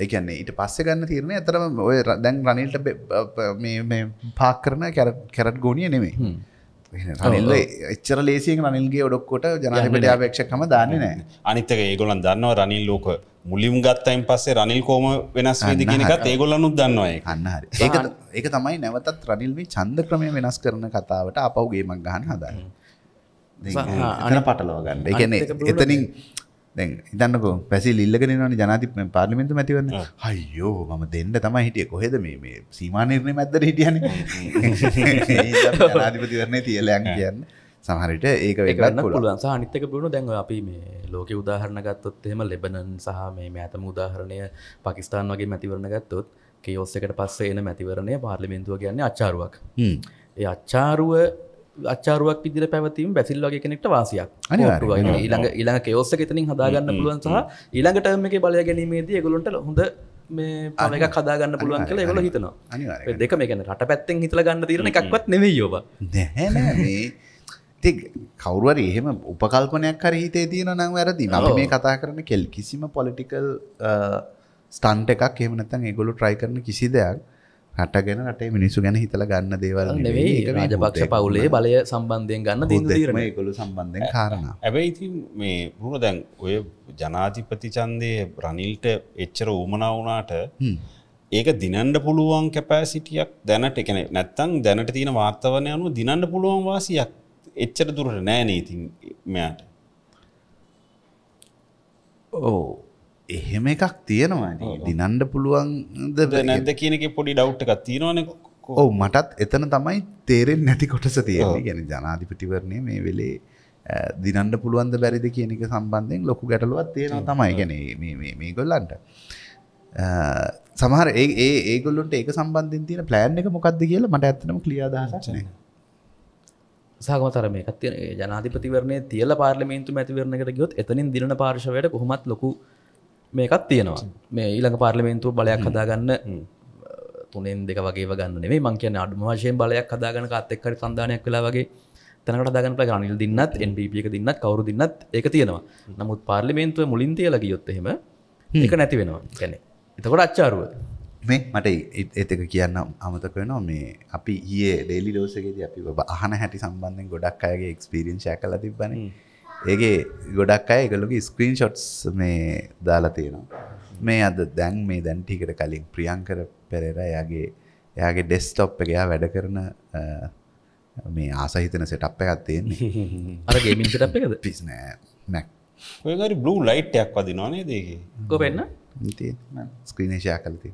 එකන්නේ ඊට පස්ස ගන්න තීරණය ඇතරම ඔය දැන් රනිල්ට පාක් කරන කැරට් ගෝනිය නෙමේ රනිල්ල එච්චර ලේසියෙන් රනිල්ගේ ඔඩොක්කොට ජනාධපට අපේක්ෂකම දාන්න නෑ අනිත්තක ඒගොලන් දන්නව රනිල් ලෝක මුලිම් ගත්තයින් පස්සේ රනිල් කෝම වෙනස් වේද කියනකත් ඒගොල්ලනුත් දන්නවයි අන්නහරි ඒක. ඒක තමයි නැවතත් රනිල්වී චන්ද ක්‍රමය වෙනස් කරන කතාවට අපවගේමක් ගහන් හදන්න අන පටලව ගන්න. එකන්නේ එතනින් දැන් ඉතන්නක පැසි ඉල්ලගෙන නන ජනාති පාර්ලිමෙන්තු මැතිවන්න හයියෝ මම දෙන්න තමයි හිටිය. කොහෙද මේ මේ සීමානිර්ණය මැද්දර හිටියන ජනාධිපතිවරණය තියලයන් කියන්න. සමහරිට ඒක වෙගන්න පුළුවන්. සහ අනිත්තක බුණු දැන්ව අපි මේ ලෝක උදාහරණ ගත්තොත් එහෙම ලෙබනන් සහ මේ මෑතම උදාහරණය පකිස්ාන් වගේ මැතිවරණ ගත්තොත් කයෝස් එකට පස්සේ එන මැතිවරණය පාර්ලිමෙන්තුව කියන්නේ අච්චාරුවක්. ඒ අච්චාරුව අච්චාරුවක් විදිර පැවතීම බැසිල් වගේ කෙනෙක්ට වාසියක්. ඊළඟ ඊළඟ කෙවස්ස එතනින් හදාගන්න පුළුවන් සහ ඊළඟටම එක බලය ගැනීමේදී ගොලොන්ට හොඳ මේ පලක කදාගන්න පුළුවන් කළ ගොල හිතනවා. දෙක මේකන රට පැත්තෙන් හිතල ගන්න තිරන එකක්වත් නෙවෙයි යෝබ කවරුවර එහෙම උපකල්පනයක් කර හිතේ තියෙන නං වැරදි. ම මේ කතා කරන කෙල් කිසිම පොලිටිකල් ස්ටන්ට එකක් එහමනතන් ඒගොලු ට්‍රයි කරන කිසි දෙයක් රටගෙන රටේ මිනිස්සු ගැන හිතල ගන්න දේවල් රාජපක්ෂ පවුලේ බලය සම්බන්ධයෙන් ගන්න දීරම කොළු සම්බන්ධයෙන් කාරණ. ඇබැයි ඉති මේ පුුණ දැන් ඔය ජනාධිපති චන්දය රනිල්ට එච්චර ඌමනාවනාට ඒක දිනන්ඩ පුළුවන් කැපෑසිටියක් දැනට එකන නැත්තං දැනට තියෙන වාර්තවනය අනුව දිනන්ඩ පුළුවන් වාසියක් එච්චර දුරට නෑනීතින් මෙයාට. ඕ එහෙම එකක් තියෙනවා දිනන්ඩ පුළුවන්ද නැද කියනක පොඩි එකක් තියෙනවන ඔව මටත් එතන තමයි තේරෙන් නැති කොටස තියෙන ගැන ජනාධිපතිවරණය මේ වෙලේ දිනන්ඩ පුළුවන්ද බැරිද කියනක සම්බන්ධයෙන් ලොකු ගැටලුවත් තියෙනවා තමයි. ගැන මේ ගොල්ලන්ට සමහර ඒ ඒගොල්ලොට ඒක සම්බන්ධින් තියෙන ප්ලෑන් එක මොකක්ද කියලා මට ඇත්තනම ක්‍රියාදහසන සාගමතර මේකත් ජනාධිපතිවරණය තියල පාර්ලිමේන්තු මැතිවරණකට ගොත් එතනින් දින පාර්ශවයට කොහොමත් ලොකු මේකත් තියෙනවා. මේ ඊළඟ පාර්ලිමේන්තුව බලයක් හදාගන්න තුනෙන් දෙක වගේ ගන්න නෙේ මං කියන අඩුම වශයෙන් බලයක් හදාගන කත්තෙක්කර සන්ධානයක් වෙලා වගේ තැනකට දගන ගනිල් දින්නත් එන්පප එක දින්නත් කවරු දින්නත් එක තියෙනවා. නමුත් පාර්ලිමේන්තුව මුලින් තියල ගියොත් එහෙම එක නැති වෙනවා. කැනෙ එතකොට අච්චාරුව? මේ මට එතක කියන්න අමතක වෙනවා. මේ අපි ඒ ඩේලි දෝසකෙද අපි අහන හැටි සම්බන්ධෙන් ගොඩක් අයගේ එක්ස්පිරියන්ශය කල තිබන්නේ ඒගේ ගොඩක් අය එකලුගේ ස්ක්‍රීන් ෂොට්ස් මේ දාලා තියෙනවා. මේ අද දැන් මේ දැන්ටිකට කලින් ප්‍රියංකර පෙරෙර යාගේ එයාගේ ඩෙස්ටොප් එකයා වැඩ කරන මේ ආසහිතන සෙටප් එකත් තියෙන්නේ. අර ගේමින් සෙටප් එකද? පිස් නෑ නැක් ඔයගරි බ්ලූ ලයිට්යක් වදිනවානේ දේගේ කොපෙන්න්න ස්ක්‍රීනේෂයා කලති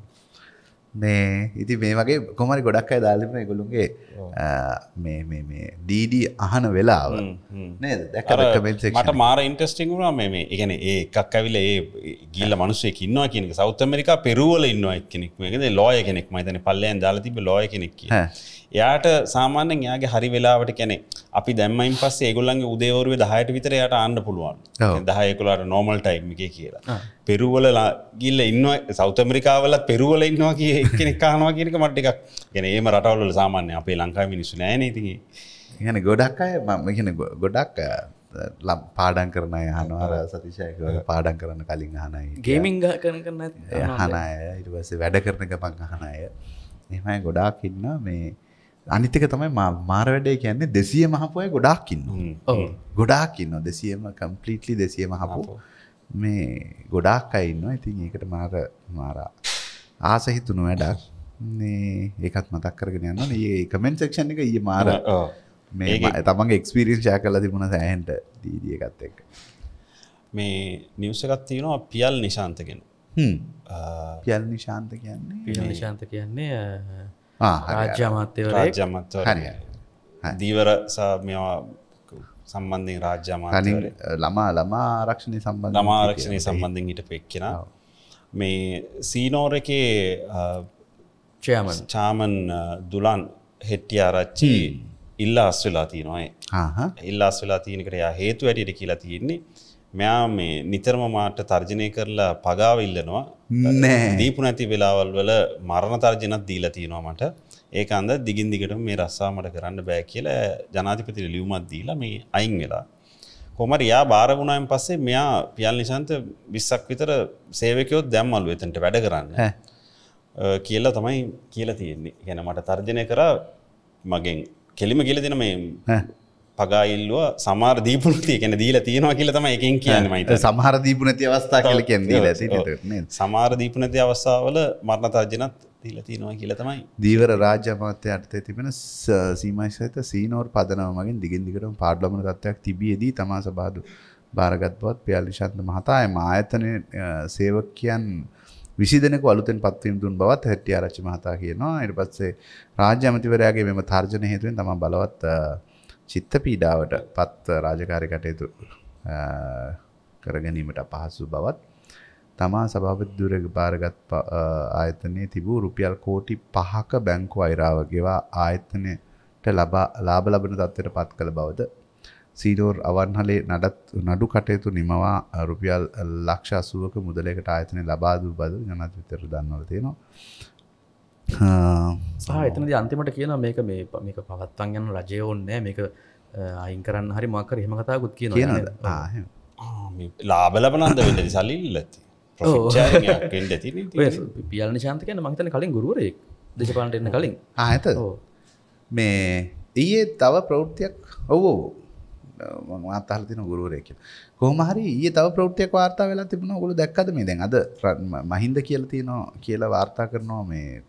මේ ඉති මේ වගේ කොමරි ගොඩක් අයි දාලිපන ගොළුන්ගේ මේ ඩීඩ අහන වෙලාව. මට මාර ඉන්ටස්ටිං වුණා මේ එකන ඒ එකක් ඇවිල ඒ ගිල්ල මනුසේ ඉන්නවා කියනක සෞත් අමරිකා පෙරුවල ඉන්නවා කෙනෙක් මේකද ලෝය කෙනෙක් මයිතන පල්ලයන් දාලතිබ ලෝය කෙනෙක් එයාට සාමාන්‍යෙන් යාගේ හරි වෙලාවට කැනෙ අපි දැම්මයින් පස් ඒගොල්ලන්ගේ උදේවරුව දහයට විතර යට ආන්න පුළුවන්. දහයකුලාට නෝමල් ටයිම් එක කියලා. පෙරුවල ගිල්ල ඉන්න සෞතමරිකාවල පෙරුවල ඉන්නවා කිය කෙනෙක් කානවා කියනක මට්ට එකක් ගැන ඒම රටවල්ල සාමාන්‍ය අපේ ලංකා මිනිසු නෑන ති ගැන ගොඩක් අය මගෙන ගොඩක් ලම් පාඩන් කරන හනවාර සතිශයක පාඩන් කරන්න කලින් හනයි ගේමිංග කරන කරන්න හනය ඉටවසේ වැඩ කරන ගපන් අහනය එමයි ගොඩාක් ඉන්න මේ අනිතික තමයි මාර වැඩේ කියන්නේ දෙසිය මහපුය ගොඩාක්කින්න ගොඩාක්කින්න දෙසියම කම්පලිටලි දෙසිය මහපු මේ ගොඩාක් අයින්න ඉතින් ඒකට මාර මාරා ආස හිතුණු වැඩක්. මේ ඒකත් මතක් කරගෙන යන්න ඒ කමෙන්ට් සෙක්ෂන් එක ඊ මාර ඔව්. මේ තමන්ගේ එක්ස්පිරියන්ස් ෂෑ කල තිබුණ සෑහන්ට දීදිය එකත් එක් මේ නිවස එකත් තියෙනවා පියල් නිශාන්තගෙන පියල් නිශාන්ත කියන්නේ පිල් නිශාන්ත කියන්නේ ආ, හරි, හරි. රාජ්‍ය අමාත්‍යවරේ රාජ්‍යමත්ව හරි, දීවර මේවා සම්බන්ධින් රාජ්‍ය තනින් අමාත්‍යවරේ ළමා ළමා ආරක්ෂණය සම්බන්ධ ළමා ආරක්ෂණය සම්බන්ධින් හිට පෙක්කෙන මේ සීනෝර එකේ චයමන් චාමන් දුලන් හෙට්ටිය ආරච්චි ඉල්ලා අස්වෙලා තියෙනවායි ඉල්ලාස් වෙලා තියෙනකට යා හේතු වැඩියට කියලා තියෙන්නේ මෙයා මේ නිතරම මාට තර්ජනය කරලා පගාව ඉල්ලනවා. දීපු නැති වෙලාවල් වල මරණ තර්ජනත් දීලා තියෙනවා මට. ඒක අන්ද දිගින් දිගට මේ රස්සාමට කරන්න බෑ කියලා ජනාධිපති ලියුමත් දීලා මේ අයින් වෙලා. කොමට යා බාරගුණයෙන් පස්සේ මෙයා පියල් නිශන්ත විස්සක් විතර සේවකයොත් දැම්මල්ු එතට වැඩ කරන්න. කියලා තමයි කියලා තියෙන්නේ. ගැන මට තර්ජනය කර මගෙන් කෙලිම කියල දෙන මේ පගයිල්ලුව සමාර දීපුනතිය ගැන දීල තියෙනවා කියල තම එකින් කියන්න මයිත සමහර දීපු නැති අවස්ථා කියල කැන්දී ලැසි සමාර දීපනති අවස්ථාවල මරණ තර්ජනත් දීල තියෙනවා කියල තමයි. දීවර රාජ්‍ය අමාත්‍ය අර්ථය තිබෙන සීමයි සහිත සීනෝර් පදනව මගින් දිගින් දිගටම පාඩ්ලමන තත්වයක් තිබියදී තමා සබාදු භාරගත් බවත් පියල්ලිශන්ත මහතාය ආයතනය සේවකයන් විසි දෙනෙක අලුතෙන් පත්වීම් දුන් බවත් හැටිය ආරච්චි මහතා කියනවා. ඉට පත්සේ රාජ්‍ය ඇමතිවරයාගේ මෙම තර්ජන හේතුවෙන් තම බලවත් චිත්ත පීඩාවට පත් රාජකාරය කටයුතු අ, කරගැනීමට අපහසු බවත් තමා සභාපති දුරග භාරගත් ප- අ, ආයතනයේ තිබූ රුපියල් කෝටි පහක බැංකු අයිරාවගෙවා ආයතනයට ලබා ලාබ ලබන තත්වට පත් කළ බවද සීඩෝර් අවන්හලේ නඩත් නඩු කටයුතු නිමවා රුපියල් ලක්ෂ අසුවක මුදලකට ආයතනය ලබාදූ බද ජනත් විතර දන්නවල තියෙනවා. සහ එතනද අන්තිමට කියන මේක මේ මේක පවත්තන් යන රජය ඕන්නෑ මේක අයින් කරන්න හරි මක්කර හෙම කතාකුත් කියන. ලාබලබනන්ද වෙන්නදි සල්ලිල් ඇති ප්‍රොෆිට් ඇති පියල්න ශාන්ත කියන මහිතන කලින් ගුරුවරෙක් දේශපාලට එන්න කලින්. ආ ඇත මේ ඊයේ තව ප්‍රෞෘතියක් ඔවෝ මාතහල තින ගුරුවරයක කොහමහරි ඒ තව ප්‍රෘතියක් වාර්තා වෙලා තිබුණ. ගොලු දැක්කද මේ දැන් අද ම- මහින්ද කියල තියනවා කියලා වාර්තා කරනවා මේ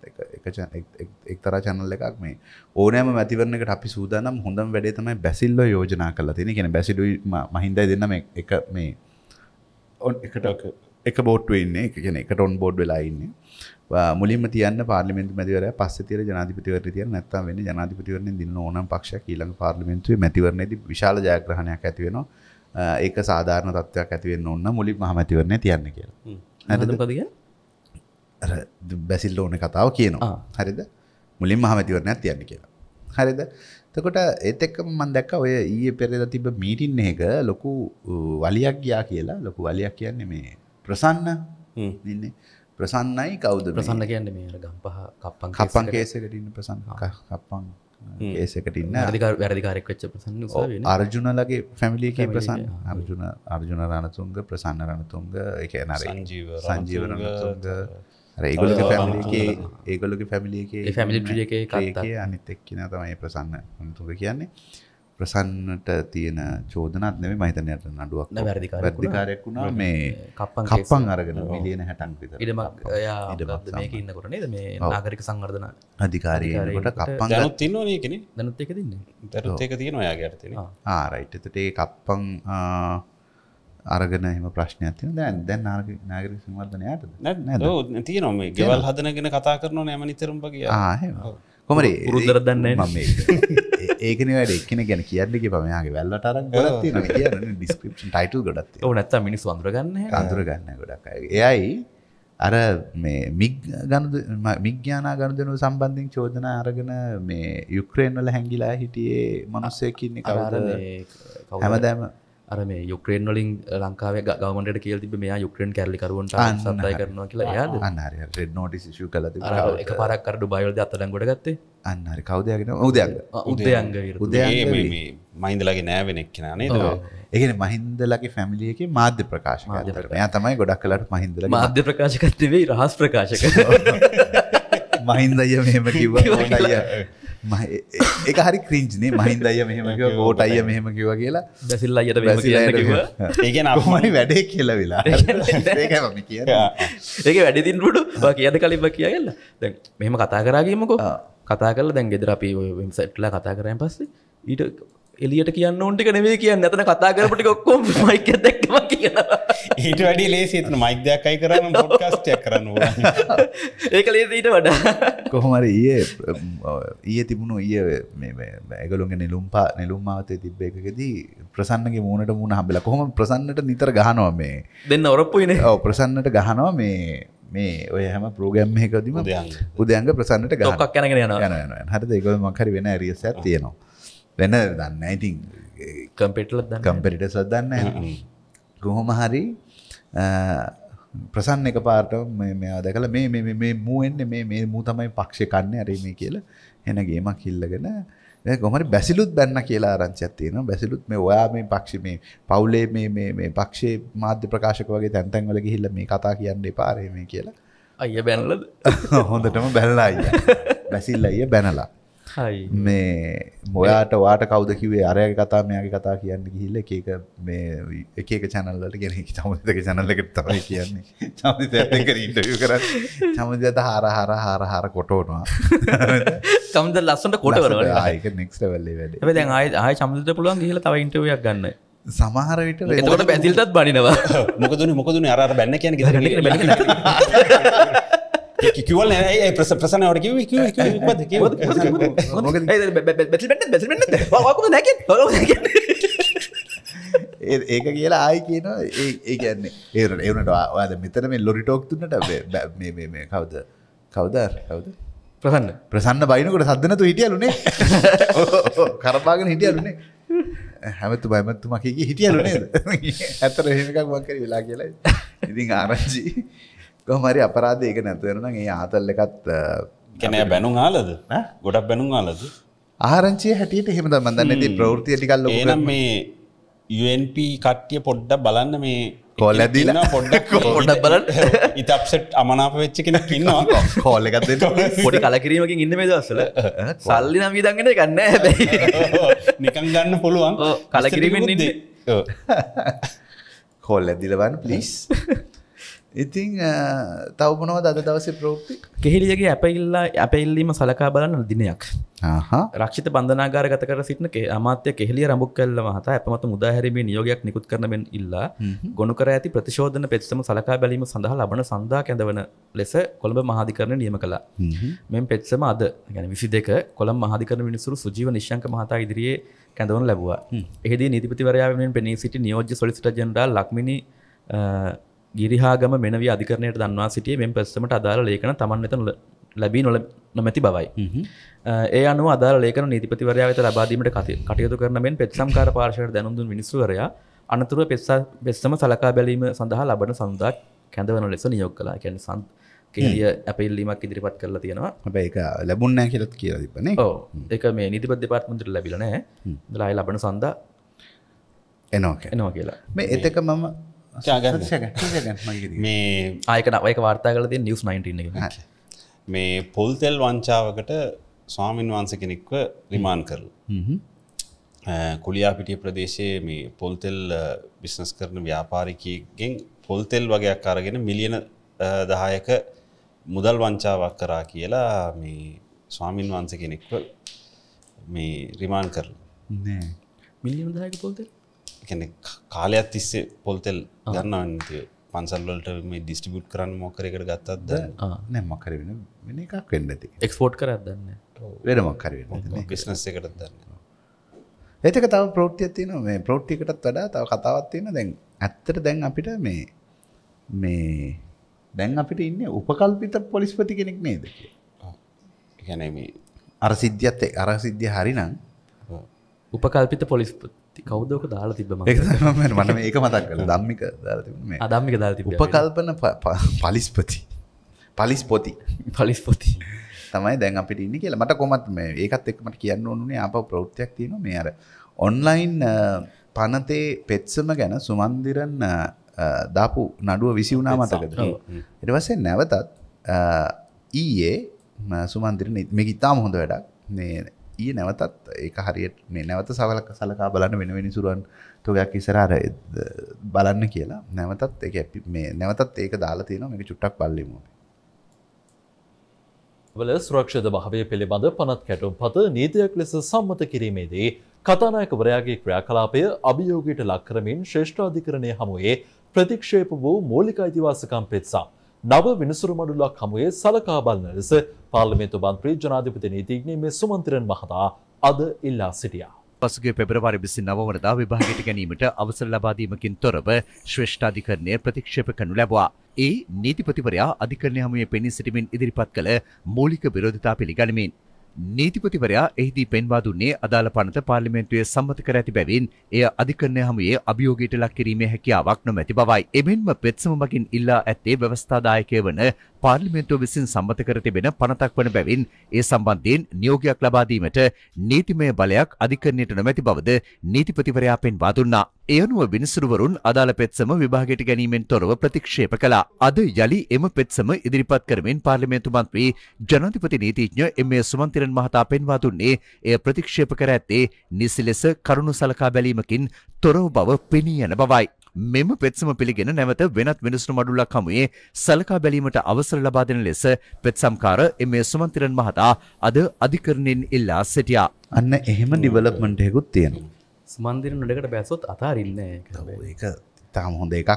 එක්තරා චැනල් එකක් මේ ඕනෑම මැතිවරණකට අපි සූදානම් හොඳම් වැඩේ තමයි බැසිල්ල යෝජනා කරලා තියෙන. කියෙන බැසිඩු මහින්දයි දෙන්නම එක- එක මේ එකට එක. බෝට්ව ඉන්න. කියන එකට ඔන් බෝඩ් වෙලා ඉන්න. මුලින්ම තියන්න පාර්ලිමෙන්තු මැතිවර පස්ස තිර ජනාධිපතිවර තිය නැත්තම් වෙන ජනාධිපතිවරන දින්න ඕනම් පක්ෂ ඊළඟ පාර්ලිමෙන්තුවේ මැතිවරණයේදී විශාල ජයග්‍රහණයක් ඇති වෙනවා ඒක සාධාරණ තත්ත්වයක් ඇති වෙන්න ඕන මුලින් මහමැතිවරණය තියන්න කියලා. අර බැසිල්ල ඕන කතාව කියනවා. හරිද? මුලින් මහමැතිවරණයක් තියන්න කියලා. හරිද? තකොට ඒත් එක්ක මන් දැක්ක ඔය ඊයේ පෙරේද තිබ මීටින් එක ලොකු වලියක් ගියා කියලා. ලොකු වලියක් කියන්නේ මේ ප්‍රසන්න ඉන්නේ. ප්‍රසන්නයි කවුද? ප්‍රසන්න කියන්න මේ අර ගම්පහ කප්පන් කප්පන් කේසකට ඉන්න ප්‍රසන්න කප්පන් කේසකට ඉන්න. වැරදිකාර වැරදිකාරෙක් වෙච්ච ප්‍රසන්න අර්ජුනලගේ ෆැමිලියක ප්‍රසන්න. අර්ජුන අර්ජුන රණතුන්ග ප්‍රසන්න රණතුන්ග එක නර සංජීව රණතුන්ග ඒගොලක තව පැමිලිගේ ඒගොලක පැමිලියක tree එකේ කතා. අනිත් එක්කින තමයි ප්‍රසන්න රණතුන්ග කියන්නේ ප්‍රසන්නට තියෙන චෝදනත් නෙමේ මහිතනයට නඩුවක් නෑ, වැරදිකාරයෙක් වුණා. මේ කප්පන් කප්පන් අරගෙන මිලියන හැටන් විතර. ඉඩමක් ඉන්නකොට නේද මේ. නාගරික සංවර්ධන. අධිකාරියෙකුට කප්පන් දැනුත් තින්නවන එකන දැනුත් එක දින්නේ දැරුත් එක තියෙන ඔයා ගැටතින ආ. ආරයිට් එතට ඒ කප්පං ආ, අරගෙන එම ප්‍රශ්නයක් තින දැන් දැන් නාග නාගරික සංවර්ධනයටද තියනොම ගෙවල් හදනගෙන කතා කරන නෑම නිතරම්පගේ ආහෙම කොමරි උරුද්දර දන්නේ ඒකන වැඩ. එක්කෙන ගැන කියන්නගේ පමයාගේ වැල්ලට අරන් ගොඩත් තියන කියන්න ඩිස්ක්‍රපෂන් ටයිටල් ගොඩත් ඔව නැත්ත මිනිස් වන්දරගන්න අඳුර ගන්න ගොඩක් අය. එයයි අර මේ මිග් ගණු මිග්‍යානා ගණුදනු සම්බන්ධින් චෝදන අරගෙන මේ යුක්‍රේන්වල හැංගිලා හිටියේ මනුස්සයකින්නේ කවද? හැමදෑම අර මේ යුක්‍රේන් වලින් ලංකාව ගවමට කියල් තිබ මේ යුක්‍රේන් සත්ය හරි. කරනවා කියලා එයාද අන්නහරි රෙඩ් නෝටිස් ශු කලති අර එක පරක් කරඩු බයල්ද අතඩන් ගොඩ ගත්තේ? අන්නහරි කවදයගෙන උදයන් උදයංග. උදයන් මහින්දලගේ නෑවෙනෙක් කෙන නේද? ඒගෙන මහින්දලගේ පැමිලියක මාධ්‍ය ප්‍රකාශ මෙයා තමයි ගොඩක් කලට මහින්දල මාධ්‍ය ප්‍රකාශකත් නෙවෙයි රහස් ප්‍රකාශක. මහින්දය මෙහෙම කිව එක හරි ක්‍රීංජනේ මහින්ද අය මෙහෙම ගෝට අය මෙහෙම කිව කියලා. බැසිල් අයට මෙහෙම කියන්න කිව්වා. ඒගෙන කොමනි වැඩේ කියල වෙලා. ඒක වැඩිතින් රුඩු කියද කලින්ම කියගල්ල දැන් මෙහෙම කතා කරාගීමකෝ. කතා කරල දැන් ගෙදර අපි වෙම්සට්ලා කතා කරයන් පස්සේ ඊට එලියට කියන්න ඕන්ටික නෙවේ කියන්න. නැතන කතා කරපටි ඔක්කොම් මයික දැක්ම කියනවා. ඊට වැඩි ලේසි එතන මයික් දෙයක් අයි කරන්න පොඩ්කාස්ටයක් කරන්න ඕන. ඒක ලේස ඊට වඩා. කොහොමර ඒ ඊය තිබුණු ඊය ඇගලුන්ගේ නිලුම්පා නිලුම්මාවතය තිබ්බ එකකදී ප්‍රසන්නගේ මූුණට මුණ හබල කොහොම ප්‍රසන්නට නිතර ගහනවා මේ? දෙන්න ඔරප්පුයිනේ. ඔව ප්‍රසන්නට ගහනවා මේ මේ ඔය හැම ප්‍රෝගම් එකකදීම උදයන්ග. ප්‍රසන්නට ොක්කක් කැනගෙන යනවා. යන හට ඒකල් මක්හරි වෙන ඇරිය සැත් තියෙනවා වෙන දන්න ඉතින් කම්පෙටල දන්න කම්පෙරිට සදන්න කොහොම හරි ප්‍රසන්න එක පාට මෙයා දැකල මේ මේ- මේ මුවෙන්න්න මේ මේ මූ තමයි පක්ෂ කන්න ඇරීම කියල එනගේමක් කිල්ලගෙන ගොමට බැසිලුත් බැන්න කියලා ආරංචියක් තියෙනවා. බැසිලුත් මේ ඔයා මේ පක්ෂ මේ පවුලේ මේ පක්ෂේ මාධ්‍ය ප්‍රකාශක වගේ තැන්තැන්වල ගිහිල්ල මේ කතා කියන්න පාරේ මේ කියලා. අය බැනලද? හොඳටම බැල්ලා අයිය. බැසිල්ල අයිය බැනලා මේ මොයාට වාට කවද කිවේ අරයගේ කතා මෙයාගේ කතා කියන්න ගිහිල්ල එකක මේ එකක චැනල්ලට ගෙන චමතක චැනල්ලකට තමයි කියන්නේ. චමතක ඉන්ටවිය කර චමතිත හාර හාර හාර හාර කොටෝනවා කම්ද ලස්සට කොට කරන ආයක නෙක්ස්ට වෙල්ලේ වැඩ. දැන් ආය ආය චමදට පුළුවන් ගහිල තව ඉන්ටවයක් ගන්න. සමහර විට එතකොට පැදිල්ටත් බනිනවා. මොකදුන මොකදුන අර බැන්න කියන ගෙ කිවල් ඒ ප්‍රස ප්‍රසනවට කිව කිව ඒක කියලා ආයි කියන ඒ ගැන්නේ ඒරට එවනට ආද මෙතන මේ ලොරි ටෝක්තුන්නට මේ මේ කවද කවද කවද ප්‍රසන්න ප්‍රසන්න බයිනකොට සදනතු හිටියලුනේ කරපාගෙන හිටියලුනේ හැමතු බයමත්තුමකගේ හිටියලුනේ ඇතර එහෙමකක් වංකර වෙලා කියලා ඉතින් ආරංචි කොහමරි අපරාධ ඒක නැතුවෙන ඒ ආතල් එකත් කැනෑ බැනුම් ආලද? ගොඩක් බැනුම් ආලද? ආරංචිය හැටියට එහෙම මන්දන්න ඇති ප්‍රවෘතිය ටිකල්ල ඒනම් මේ UNP කට්ටිය පොඩ්ඩක් බලන්න මේ කෝල් ඇදිලා? ඉන්නවා පොඩ්ඩක්. පොඩ්ඩක් බලන්න. ඉතප්සෙට් අමනාප වෙච්ච කෙනෙක් ඉන්නවා. කෝල්ල එකත් දෙන්න. පොඩි කලකිරීමකින් ඉන්න මේ දවස්සල සල්ලි නම් විදගෙන ගන්න හැබැයි. නිකන් ගන්න පුළුවන්. කලකිරීමෙන් ඉන්නේ. ඔව්. කෝල් ඇදිලවන්න පලිස් ඉතිං තවබනව අද දවස ප්‍රෝක්ති කෙහෙලියගේ අපඉල්ලා අපඉල්ලීම සලකා බලන්න දිනයක්. රක්ෂිත බන්ධනාගාර ගත කර සිටින කෙ- අමාත්‍ය කෙහෙලිය රඹුක් කල්ල මහතා ඇපමත මුදාහැරීමේ නියෝගයක් නිකුත් කරන මෙන් ඉල්ලා ගොුණු කර ඇති ප්‍රතිශෝධන පෙත්සම සලකා බැලීම සඳහා ලබන සඳහා කැඳවන ලෙස කොළඹ මහාධිකරණ නියම කලා මෙම පෙත්සම අද ගැන විසි දෙක කොළම් මහධිකරන මිනිසුරු සුජීව නිශ්ංක මහතා ඉදිරියේ කැඳවන ලැබවා. එහිදී නිතිපතිවරයාවෙන් පෙනී සිටි නියෝජ්‍ය සොලිසිට ජෙනරල් ලක්මිනි ගිරිහාගම මෙනවී අධිකරණයට දන්වා සිටිය මෙම පෙස්සමට අදාළ ලේකන තමන් වෙත ලැබී නොල නොමැති බවයි. ඒ අනුව අදාළ ලේකන නීතිපතිවරයා වෙත ලබාදීමට කටයුතු කරන මෙන් පෙත්සම්කාර පාර්ශයට දැනුදුන් මිනිස්සුවරයා අනතුරුව පෙස්සා පෙස්සම සලකා බැලීම සඳහා ලබන සඳා කැඳවන ලෙස නියොක් කලා කැන සන් කෙලිය ඇපිල්ලීමක් ඉදිරිපත් කරලා තියෙනවා. හැබැ එක ලැබුන්නෑ කියලත් කියල තිබනේ ඕ ඒක මේ නිතිපත් දෙපාත්මන්තර ලැබිලනෑ දලායි ලබන සඳ එනෝක එනවා කියලා. මේ එතක මම මේ ආයක නවයක වාර්තා කල තිය නිවස් 19 එක මේ පොල්තෙල් වංචාවකට ස්වාමීන් වහන්ස කෙනෙක්ව රිමාන් කරල. කුලියාපිටිය ප්‍රදේශයේ මේ පොල්තෙල් බිස්නස් කරන ව්‍යාපාරිකයගෙන් පොල්තෙල් වගේයක් අරගෙන මිලියන දහයක මුදල් වංචාවක් කරා කියලා මේ ස්වාමීන් වහන්ස කෙනෙක්ව මේ රිමාන් කරල. මිලියන දායක පොල්ත එකන කාලයක් තිස්සේ පොල්තෙල් ගන්නවන්න පන්සල්වලට මේ ඩිස්ටිබුට් කරන්න මොකරකට ගත්තත්ද නෑ. මකර වෙන වෙන එකක් වෙන්නති එක්ස්පෝට් කරදන්න වෙන මක්කර වෙන්න බිස්නස් එකට දන්න ඒතක තව ප්‍රෝට්තිය තියන මේ ප්‍රෝට්ටිකටත් වඩා තව කතාවත් තියෙන දැන් ඇත්තට දැන් අපිට මේ මේ දැන් අපිට ඉන්න උපකල්පිත පොලිස්පති කෙනෙක් නේද ගැන මේ අර සිද්ධියත් අර සිද්ධිය හරිනම් උපකල්පිත පොලිස්පති කවදෝක දාලා මම මට ඒක මතක් තිබුණේ. මේ. අදම්මික තිබ උපකල්පන පලිස්පති පලිස් පොති පලිස්පොති. තමයි දැන් අපිට ඉන්න කියලා. මට කොමත් මේ ඒකත් එක් මට කියන්න ඕනුනේ අප ප්‍රෘත්තියක් තියෙන මේ අර ඔන්ලයින් පනතේ පෙත්සම ගැන සුමන්දිරන් දාපු නඩුව විසි වුණා මතකද? එටවසේ නැවතත් ඊයේ සුමන්දිරන මේ ඉතාම හොඳ වැඩක් මේ ඊ නැවතත් ඒක හරියට මේ නැවත සවලක සලකා බලන්න වෙන වෙනිසුරුවන් තොගයක් ඉසරාර බලන්න කියලා. නැවතත් එක මේ නැවතත් ඒක දාලා තියෙන මේක චුට්ටක් බල්ලිමු වල සුරක්ෂද භාවය පිළිබඳ පනත් කැටුම් පත නීතියක් ලෙස සම්මත කිරීමේදී කතානායකවරයාගේ ක්‍රියාකලාපය අභියෝගයට ලක්කරමින් ශ්‍රේෂ්ඨාධිකරණය හමුවේ ප්‍රතික්ෂේප වූ මූලික අයිතිවාසකම් පෙත්සා නව විනිසුරු මඩුලක් හමුවේ සලකා බලන ලෙස පාර්ලිමේන්තු මන්ත්‍රී ජනාධිපති නීතිඥ මේ සුමන්ත්‍රන් මහතා අද ඉල්ලා සිටියා. පසුගේ පෙබරවාරි විසි නවවනදා විභාගයට ගැනීමට අවසර ලබාදීමකින් තොරව ශ්‍රේෂ්ඨාධිකරණය ප්‍රතික්ෂේප කනු ලැබවා. ඒ නීතිපතිවරයා අධිකරණය හමුවේ පෙනී සිටිමින් ඉදිරිපත් කළ මූලික විරෝධතා පිළිගනිමින්. නීතිපතිවරයා එහිදී පෙන්වා දුන්නේ අදාළ පනත පාර්ලිමේන්තුවේ සම්මත කර ඇති බැවින් එය අධිකරණය හමුවේ අභියෝගයට ලක් කිරීමේ හැකියාවක් නොමැති බවයි. එමෙන්ම පෙත්සම මගින් ඉල්ලා ඇත්තේ ව්‍යවස්ථාදායකය වන පාර්ලිමේන්තුව විසින් සම්මත කර තිබෙන පනතක් වන බැවින් ඒ සම්බන්ධයෙන් නියෝගයක් ලබා දීමට නීතිමය බලයක් අධිකරණයට නොමැති බවද නීතිපතිවරයා පෙන්වා දුන්නා. ඒ අනුව විනිසුරුවරුන් අදාළ පෙත්සම විභාගයට ගැනීමෙන් තොරව ප්‍රතික්ෂේප කළා. අද යලි එම පෙත්සම ඉදිරිපත් කරමින් පාර්ලිමේන්තු මන්ත්‍රී ජනාධිපති නීතිඥ එම්.ඒ. සුමන්තිරන් මහතා පෙන්වා දුන්නේ එය ප්‍රතික්ෂේප කර ඇත්තේ නිසි ලෙස කරුණු සලකා බැලීමකින් තොරව බව පෙනී යන බවයි. මෙම පෙත්සම පිළිගෙන නැවත වෙනත් මිනිසුණු මඩුල්ලක් හමුවේ සලකා බැලීමට අවසර ලබා දෙන ලෙස පෙත්සම්කාර එම. සුමන්තිරන් මහතා අද අධිකරණයෙන් ඉල්ලා සිටියා. අන්න එහෙම ඩිවලප්මන්ට් එකකුත් තියෙනවා. සුමන්දිර නොඩකට බැසොත් අතාරින්න ඒක තාම හොඳ එකක්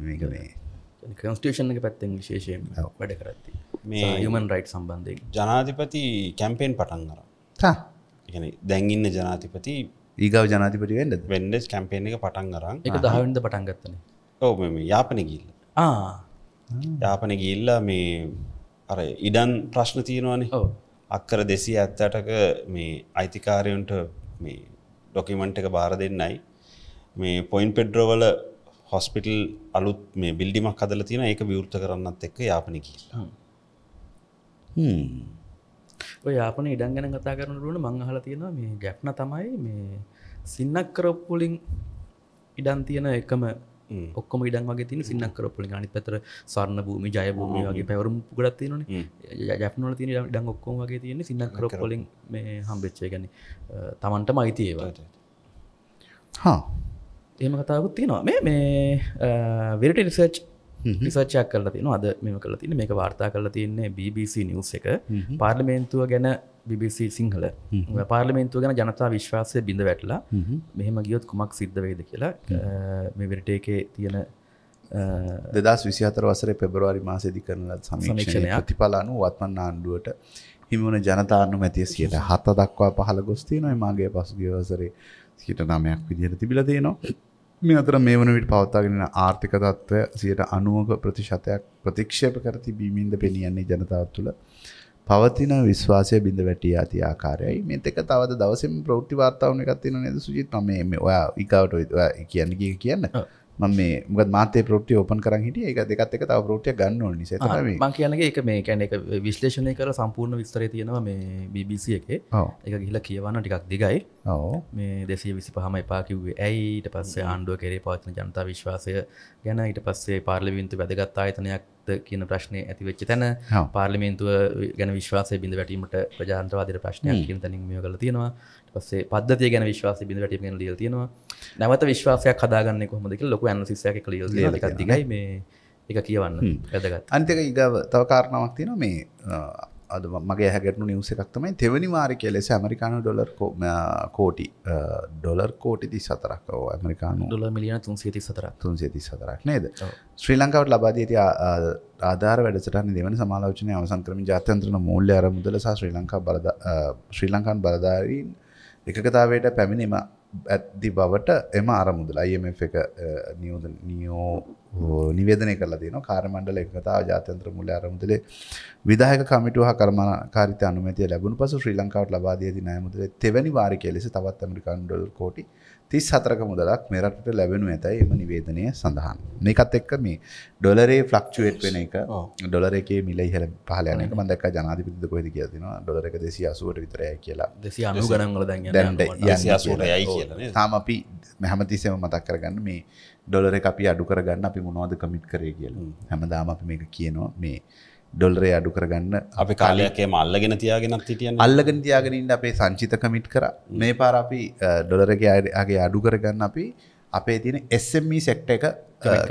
මේක මේ. කන්ස්ටේෂන් එක පැත්තෙන් විශේෂයෙන් වැඩ කරත්ති මේ යමන් රයිට් සම්බන්ධය ජනාධිපති කැම්පේෙන් පටන් කර දැන්ඉන්න ජනාතිපති ඒගව ජනාතිපති වෙන්ඩ වෙන්ඩස් කැම්පේෙන් එක පටන් කරන්න එක දහවින්ද පටන් ගත්තන? මෙ යාපන ගිල්ල යාපන ගිල්ලා මේ අර ඉඩන් ප්‍රශ්න තියෙනවානේ. අක්කර දෙසී ඇත්තටක මේ අයිතිකාරයන්ට මේ ඩොකිමන්ට් එක බාර දෙන්නයි. මේ පොයින් පෙඩ්‍රෝවල හොස්පිටල් අලුත් මේ බිල්ඩිමක් හදල තියෙන ඒක විවෘත කරන්නත් එක්ක යාපන කියලා ඔය යාපන ඉඩන් ගැන කතා කරන රුණ මංහල තියෙනවා මේ ගැප්න තමයි මේ සින්නක් කරප්පුලින් ඉඩන් තියෙන එකම ඔක්කොම ඉඩන් වගේ තින සින්නක් කරපුලින්. අනි පතර සර්ණ භූමි ජය භූමි වගේ පැවරුම් ගොඩත් තියෙනන ජැප්නල තින ඉඩන් ඔක්කොම වගේ තියෙන සින්නක් කරපොලින් මේ හම්බෙච්චේ ගැන තමන්ට මයිතියේවාට හා. ඒම කතාවත් තියෙනවා. මේ මේ විරට රිසර්ච් රිසර්චයක් කරලා තින අද මෙම කල තින මේක වාර්තා කරලා තියන්නේ BBC නිවස් එක. පාර්ලිමේන්තුව ගැන BBC සිංහල. පාර්ලිමේන්තුව ගැන ජනතා විශ්වාසය බිඳ වැටලා මෙහෙම ගියොත් කුමක් සිද්ධ වේද කියලා මේ විරට එකේ තියෙන දෙදස් විසිහතර වසර පෙබරවාරි මාසේදි කරන සමීක්ෂණය ප්‍රතිඵලානු වත්මන් ආණ්ඩුවට හිමුණ ජනතාරනු මැතිය සියට හත්ත දක්වා පහළ ගොස්තිය නොයි මගේ පසුගියවසරේ සිට නමයක් විදිහට තිබිල තියෙනවා මේ අතර මේ වන විට පවත්තාගෙන ආර්ථික තත්ත්වය සියට අනුවක ප්‍රතිශතයක් ප්‍රතික්ෂේප කර තිබීමින්ද පෙනියන්නේ ජනතාව තුළ. පවතින විශ්වාසය බිඳ වැටිය ඇති ආකාරයයි. මෙතක තවද දවසම ප්‍රෘති වාර්තාවන එකත්තින නද සුජිත්? ම ඔයා ඉකාවට කියන්න කියන්න? ම මේ මුගත් මාතේ ප්‍රෘට්ටි ඕපන් කරන් හිටිය. එක දෙකත් එක තව ප්‍රෘටිය ගන්න ඕනි. මං කියනගේ එක මේ කැන එක විශ්ලේෂණය කර සම්පූර්ණ විස්තර තියෙනවා මේ BBC එක. එක ගිල කියවන්න ටිකක් දිගයි. මේ දෙසිය විසි පහම එපා කිව්වේ ඇයිට පස්සේ ආණ්ඩුව කෙරේ පවත්න ජනතා විශ්වාසය ගැන. ඊට පස්සේ පාර්ලිවින්තු වැදගත් ආයතනයක් කියන ප්‍රශ්නය ඇති වෙච්ච තැන පාර්ලිමේන්තුව ගැන විශ්වාසය බිඳ වැටීමට ප්‍රජාන්ත්‍රවාදයට ප්‍රශ්නයක් කියන තැනින් මිය කල තියෙනවා. පස්සේ පද්ධතිය ගැන විශ්වාස බිඳ වැටීම ලියල් තියෙනවා. නැවත විශ්වාසයක් හදාගන්න කොහොමද කියලා ලොකු ඇනලිසිස්යක් ලියල් එකක් දිගයි මේ එක කියවන්න. වැදගත්. අන්තික ඉගව තව කාරණාවක් තියෙනවා. මේ අද මගේ හැගටනු නිවස එකක් තමයි තෙවනි වාරිකය ලෙස ඇමරිකානු ඩොලර් කෝටි ඩොලර් කෝටි ති සතරක් ඇමරිකානු ඩොල මිලියන තුන්සේ සතර තුන්සේ ති සතරක් නේද ශ්‍රී ලංකාවට ලබාදී ඇති ආධාර වැඩසටහන දෙවන සමාලෝචනය අවසන් කරමින් ජාත්‍යන්ත්‍රන මූල්‍ය අර මුදල සහ ශ්‍රී ලංකා බලද ශ්‍රී ලංකාන් බලධාරීන් එකකතාවයට පැමිණීම ඇත්දි බවට එම අරමුදල IMF එක නියෝද නියෝ නිවේදනය කරලා තියෙනවා. කාර්යමණ්ඩල එකතාව ජාත්‍යන්තර මුල්‍ය අරමුදලේ විදායක කමිටුව හා කර්මකාරිත අනුමැතිය ලැබුණු පසු ශ්‍රී ලංකාවට ලබා දී ඇති ණය මුදලේ තෙවැනි වාරිකය ලෙස තවත් ඇමරිකානු ඩොලර් කෝටි 34ක මුදලක් මෙරටට ලැබෙනු ඇතයි එම නිවේදනය සඳහන්. මේකත් එක්ක මේ ඩොලරේ ෆ්ලක්චුවේට් වෙන එක ඩොලර එකේ මිල ඉහළ පහළ යන එක ජනාධිපතිද කොහෙද කියලා තියෙනවා ඩොලර එක 280ට විතරයි කියලා. 290 ගණන් වල දැන් යනවා. 280යි කියලා. තාම අපි හැමතිස්සෙම මතක් කරගන්න මේ ඩොලර අපි අඩු කරගන්න අපි මොනවද කමිට් කරේ කියලා. හැමදාම අපි මේක කියනවා මේ ඩොල්රේ අඩු කරගන්න අපි කාලයක්ේ මල්ලගෙන තියාගෙනත් හිටියන්න. අල්ලගෙන තියාගෙනින්ට අපේ සංචිත කමිට් කර. මේ පාර අපි ඩොලරගේ අඩු කරගන්න අපි අපේ තියෙන SME සෙක්ට එක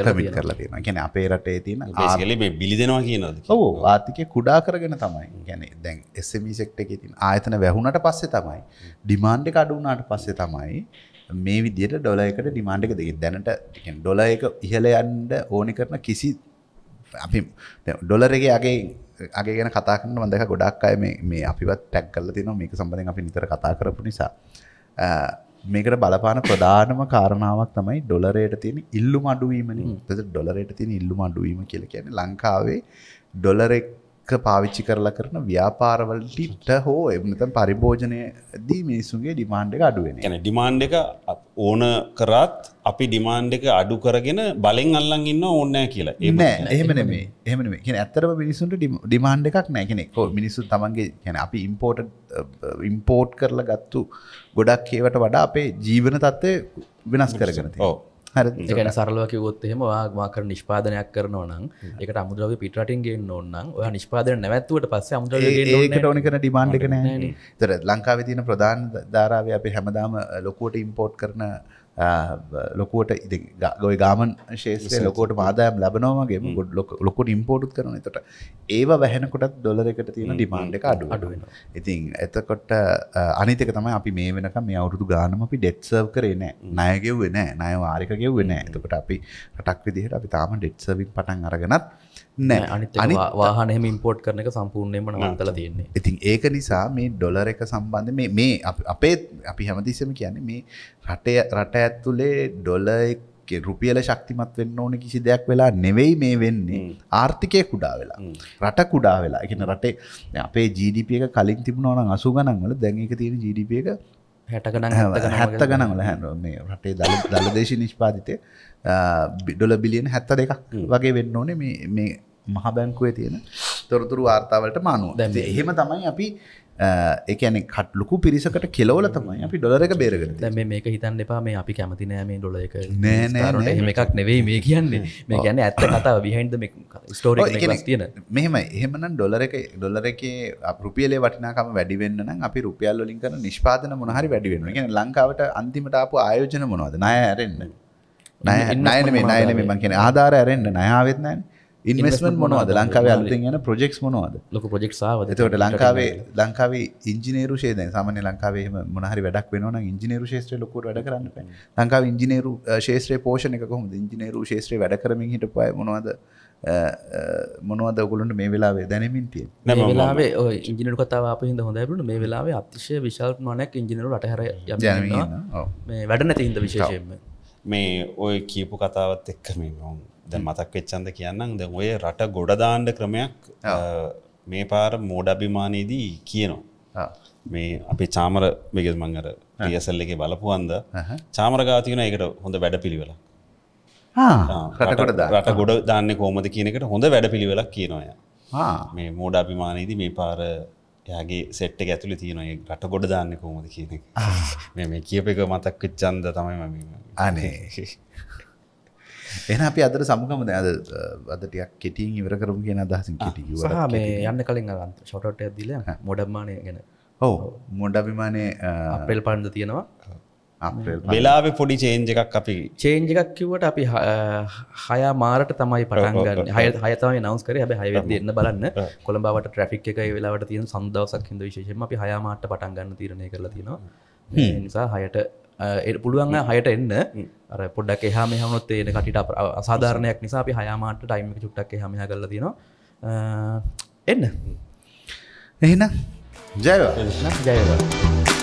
කමිට කරලා තියෙන ගැන අපේ රටේ තියෙන ඒගල මේ බිලි දෙනවා කියනද ඔවු ආතිකය kudaa කරගෙන තමයි. ගැන දැන් SME සෙක්ට එක තින් ආයතන වැැහුණට පස්සේ තමයි ඩිමාන්්ඩ කඩුනාට පස්සේ තමයි මේ විදියට ඩොල එකට ඩිමාන්ඩ් එක දෙක දැනට ඩොල එක ඉහල යන්ඩ ඕනි කරන කිසි අපි ඩොලරගේ අගේ අගේ ගැන කතා කරන මදක ගොඩක් අය මේ අපිවත් ටැක් කල්ල තින මේක සම්බඳෙන් අපි නිතර කතා කරපු නිසා. මේකට බලපාන ප්‍රධානම කාරණාවක් තමයි ඩොලරයට තියෙන ඉල්ලු මඩුවීමන ඩොලරයට තියෙන ඉල්ලු මඩුවීම කියල කියන ලංකාවේ ඩොලරෙක් පාවිච්චි කරලා කරන ව්‍යාපාරවලට හෝ එමතන් පරිභෝජනයදී මිනිසුන්ගේ ඩිමාන්්ඩ එක අඩුවෙන ගැන ඩිමාන්්ඩ එක ඕන කරත් අපි ඩිමාන්්ඩ එක අඩු කරගෙන බලෙන් අල්ලන් ඉන්න ඕන්නෑ කියලා. එනෑ එහෙම නෙමේ එහෙම නෙමේ ඇත්තරම මිනිසුන්ට ඩිමාන්්ඩ එකක් නෑකෙනෙ මිනිසු තමන්ගේ ගැන අපි ඉම්පෝර්ට් ඉම්පෝර්ට් කරලා ගත්තු ගොඩක් ඒවට වඩා අපේ ජීවන තත්ත්වය වෙනස් කරගෙන ඕ එකන සරලව කිවොත් එහෙම වාකර නිෂ්පාදනයක් කරනවා නම් එකට අමුද්‍රව පිටරටින් ගෙන් ඕන්නම් ඔය නිෂ්පාදන නැවත්තුවට පස්සේ අමුද්‍රවට ඕන කන ඩිමාන්්ඩ කන තර ලංකාව තියන ප්‍රධාන ධාරාව අපි හැමදාම ලොකුවට ඉම්පෝට් කරන ලොකුවට ගොයි ගාමන් ශේෂය ලොකොට මාදායම් ලබනවාගේ ගොඩ ලොකොට ඉම්පෝටුත් කරන එතට ඒව වැහෙනකොටත් ඩොලර එකට තියෙන ඩිමාන්්ඩ එක අඩු අඩුවෙන ඉතින් එතකොට අනිතක තමයි අපි මේ වෙනක මේ අවුරුදු ගානම අපි ඩෙට්සර්් කරේ නෑ. නයගෙව් වෙන නය වාරික ගෙව් වෙන එතකොට අපි රටක් විදිහට අපි තාම ඩෙට්සවින් පටන් අරගෙනත් නෑ. වාහනම ඉම්පෝට් කරන එක සම්පූර්ණයම නවතල තියෙන්නේ. ඉතින් ඒක නිසා මේ ඩොලර එක සම්බන්ධ මේ අපේ අපි හැමතිස්සම කියන්නේ මේ රටය රට ඇත්තුලේ ඩොල රුපියල ශක්තිමත් වෙන්න ඕන කිසි දෙයක් වෙලා නෙවෙයි මේ වෙන්නේ ආර්ථිකය කුඩා වෙලා. රට කුඩා වෙලා. එකන රටේ අපේ ජීඩිප එක කලින් තිබුණවන අසු ගනන්වල දැන් එක තියෙන ජීඩිප එක හැටකන හැත්ත ගනවල හැන මේ රටේ දල දළදේශ නිෂ්පාතිතය බිඩොල බිලියන හැත්ත දෙකක් වගේ වෙන්න ඕනේ මේ මහ බැංකුවේ තියෙන තොරතුරු වාර්තාවලට මානුව දැ එහෙම තමයි අපි එකන කට ලොකු පිරිසකට කෙලවල තමයි අපි ඩොලර එක බේරගෙන දැම මේක හිතන්න එපා මේ අපි කැමති නෑ මේ ඩොල එක. නෑනට එහෙම එකක් නෙවෙයි මේ කියන්නේ. මේ ගැන්න ඇත්ත කතා විහන්ද ස්ටෝර තියෙන. මෙහෙම එහෙමන ඩොලර එක ඩොලර එකේ අපෘපියලේ වටිනාකම වැඩිවෙන්න අපි රුපියල් ලින් කර නිෂ්පාදන මොහරි වැඩිවෙන්න ගෙන ලංකාවට අන්තිමට අපපු ආයෝජන මොනවද? නය ඇරෙන්න්න නය නයන මේ නයන මේ මං කියන ආධාර ඇරෙන්න්න නයාවෙත්නෑ ඉන්වස්මන් මොනවද? ලංකාවේ අලුතින් යන ප්‍රජෙක්ස් මොනවද? ලොක ප්‍රජෙක් සාව එතවට ලංකාවේ ලංකාවේ ඉංජිනේරු ශේද සාමන ලංකාවේ මොනහරි වැඩක් වෙනවන ඉංජිනේරු ශේත්‍රය ලොකුට වැඩ කරන්න පැ ලංකාව ඉංජිනේරු ශේත්‍රය පෝෂණ එක කොහොම ඉංජිනේරු ශේත්‍රය වැඩ කරමින් හිට පය මොනවද? මොනවද ඔකුලන්ට මේ වෙලාවේ දැනමින් තිය වෙලාවේ ඉංජිනරු කතාව අප හිද හොඳයිබට මේ වෙලාවේ අතිශය විශාල් මනක් ඉංජිනරු රටහර මේ වැඩ නැති හිද විශේෂයෙන්ම. මේ ඔය කියපු කතාවත් එක්ක මේ ඔවුන් දැ මතක් වෙච්චන්ද කියන්නම්. ද ඔය රට ගොඩදාණ්ඩ ක්‍රමයක් මේ පාර මෝඩ අභිමානයේදී කියනවා. මේ අපි චාමර මෙගෙස් මංගර ප්‍රියසල් එක බලපුුවන්ද? චාමර ගාතිකන එකට හොඳ වැඩ පිළිවෙල රට ගොඩ දාන්න. කෝමද කියනකට හොඳ වැඩ පිළිවෙලක් කියනොය මේ මෝඩ අභිමානයේදී මේ පාර යාගේ සෙට්ට ඇතුල තියෙන රට ගොඩ දාන්න කෝමද කියන මේ කියප එක මතක් වෙච්චන්ද තමයි මම අනේ එන අපි අදර සමුකමද අද අදටයක් කෙටින් ඉවර කරම කියෙන අදහසින් කෙටි මේ යන්න කලින් ෂොටට ඇදිල මොඩම්මානය ගැන. ඔව මොඩ-අභිමානය අපෙල් පන්ඩ තියෙනවා. වෙලාවෙ පොඩි චේන්ජ එකක් අපි චේන්ජ එකක් කිවට අපි හය මාරට තමයි පටන්ගන්න හය හයතම නවස් කර. හැබ හය දෙන්න බලන්න. කොළඹවට ට්‍රෆික් එක වෙලාවට තියෙන සන්දවසක් හිද විශේෂම අපි හයාමාට පටන්ගන්න තීරණය කරලා තියෙනවා. නිසා හයට පුළුවන් හයට එන්න. අර පොඩ්ඩක් එහා මෙහමොත් ඒන කටිට අසාධාරණයක් නිසා අපි හයාමාට ටයිම චුට්ටක් හම කල තිනවා එන්න. එහෙන ජයව ජයව